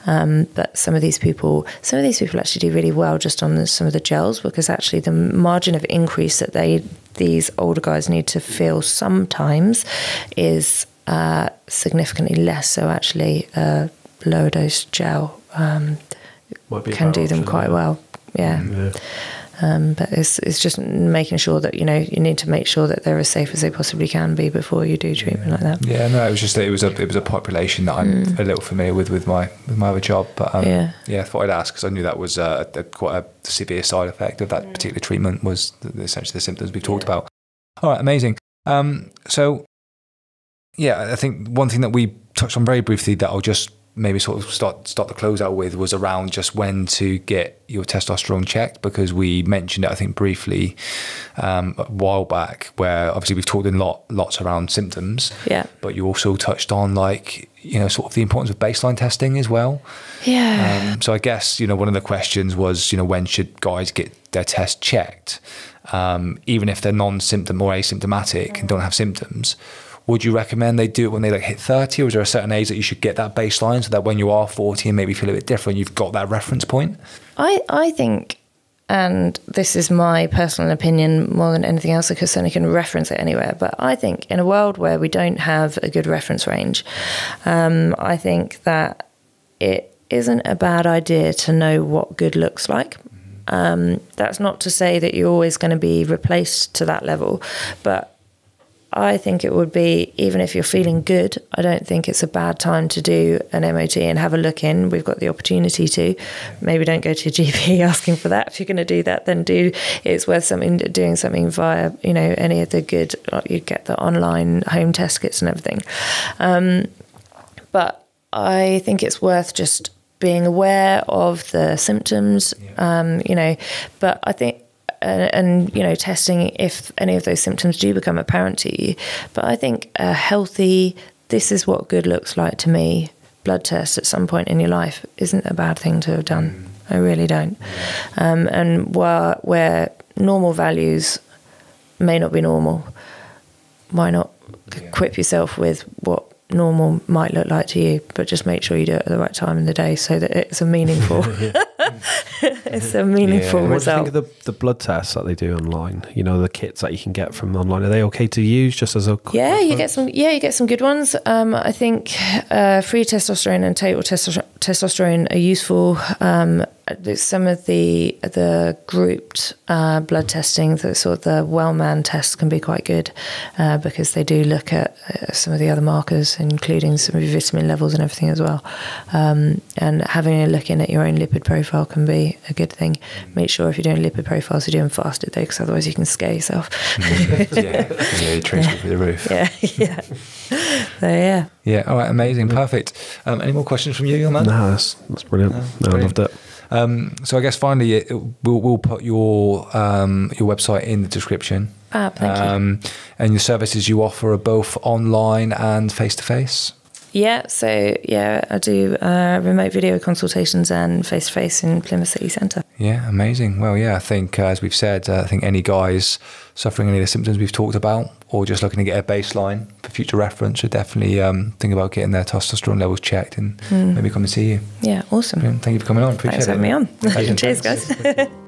Um, but some of these people, some of these people actually do really well just on the, some of the gels because actually the margin of increase that they these older guys need to feel sometimes is uh, significantly less. So actually, a lower dose gel um,
might be a
can do them quite well. Yeah.
Yeah.
Um, but it's it's just making sure that you know you need to make sure that they're as safe as they possibly can be before you do treatment like that.
Yeah, no, it was just that it was a it was a population that I'm
Mm.
a little familiar with with my with my other job, but um,
Yeah.
yeah, I thought I'd ask because I knew that was uh, a, quite a severe side effect of that particular treatment was the, essentially the symptoms we talked about. All right, amazing. Um, so yeah, I think one thing that we touched on very briefly that I'll just maybe sort of start start the close out with was around just when to get your testosterone checked because we mentioned it I think briefly um, a while back where obviously we've talked in lot lots around symptoms
Yeah.
but you also touched on like you know sort of the importance of baseline testing as well
Yeah.
um, so I guess you know one of the questions was you know when should guys get their test checked, um, even if they're non-symptom or asymptomatic and don't have symptoms. Would you recommend they do it when they like hit thirty, or is there a certain age that you should get that baseline so that when you are forty and maybe feel a bit different, you've got that reference point?
I, I think, and this is my personal opinion more than anything else, because certainly can reference it anywhere, but I think in a world where we don't have a good reference range, um, I think that it isn't a bad idea to know what good looks like. Um, that's not to say that you're always going to be replaced to that level, but I think it would be, even if you're feeling good, I don't think it's a bad time to do an MOT and have a look in. We've got the opportunity to. Maybe don't go to your GP asking for that. If you're going to do that, then do. It's worth something doing something via, you know, any of the good. You get the online home test kits and everything. Um, but I think it's worth just being aware of the symptoms. Um, you know, but I think and, and you know testing if any of those symptoms do become apparent to you. But I think a healthy, this is what good looks like to me. Blood test at some point in your life isn't a bad thing to have done. I really don't. Um, and where where normal values may not be normal, why not equip yourself with what normal might look like to you, but just make sure you do it at the right time in the day so that it's a meaningful, it's a meaningful
Yeah.
What do you think
result.
of the, the blood tests that they do online? You know, the kits that you can get from online. Are they okay to use just as a quick
Yeah, you get some. Yeah, you get some good ones. Um, I think uh, free testosterone and total testosterone are useful. Um, some of the the grouped uh, blood testing, the sort of the Wellman test, can be quite good uh, because they do look at uh, some of the other markers, including some of your vitamin levels and everything as well. Um, and having a look in at your own lipid profile can be a good thing. Make sure if you're doing lipid profiles, you're doing fasted though, because otherwise you can scare yourself.
yeah, yeah, your trace through the roof.
yeah, yeah. So yeah.
Yeah, all right, amazing, perfect. Um, any more questions from you, your man?
Nah, that's, that's brilliant.
No,
No, I loved it.
Um, so I guess finally, it, we'll, we'll put your um, your website in the description.
Fab, thank you.
um, And your services you offer are both online and face to face.
Yeah, so yeah, I do uh, remote video consultations and face to face in Plymouth City Centre.
Yeah, amazing. Well, yeah, I think uh, as we've said, uh, I think any guys suffering any of the symptoms we've talked about, or just looking to get a baseline for future reference, should definitely um, think about getting their testosterone levels checked and maybe come and see you.
Yeah, awesome.
Brilliant. Thank you for coming on. Appreciate
Thanks for
it.
having me on. Cheers, guys.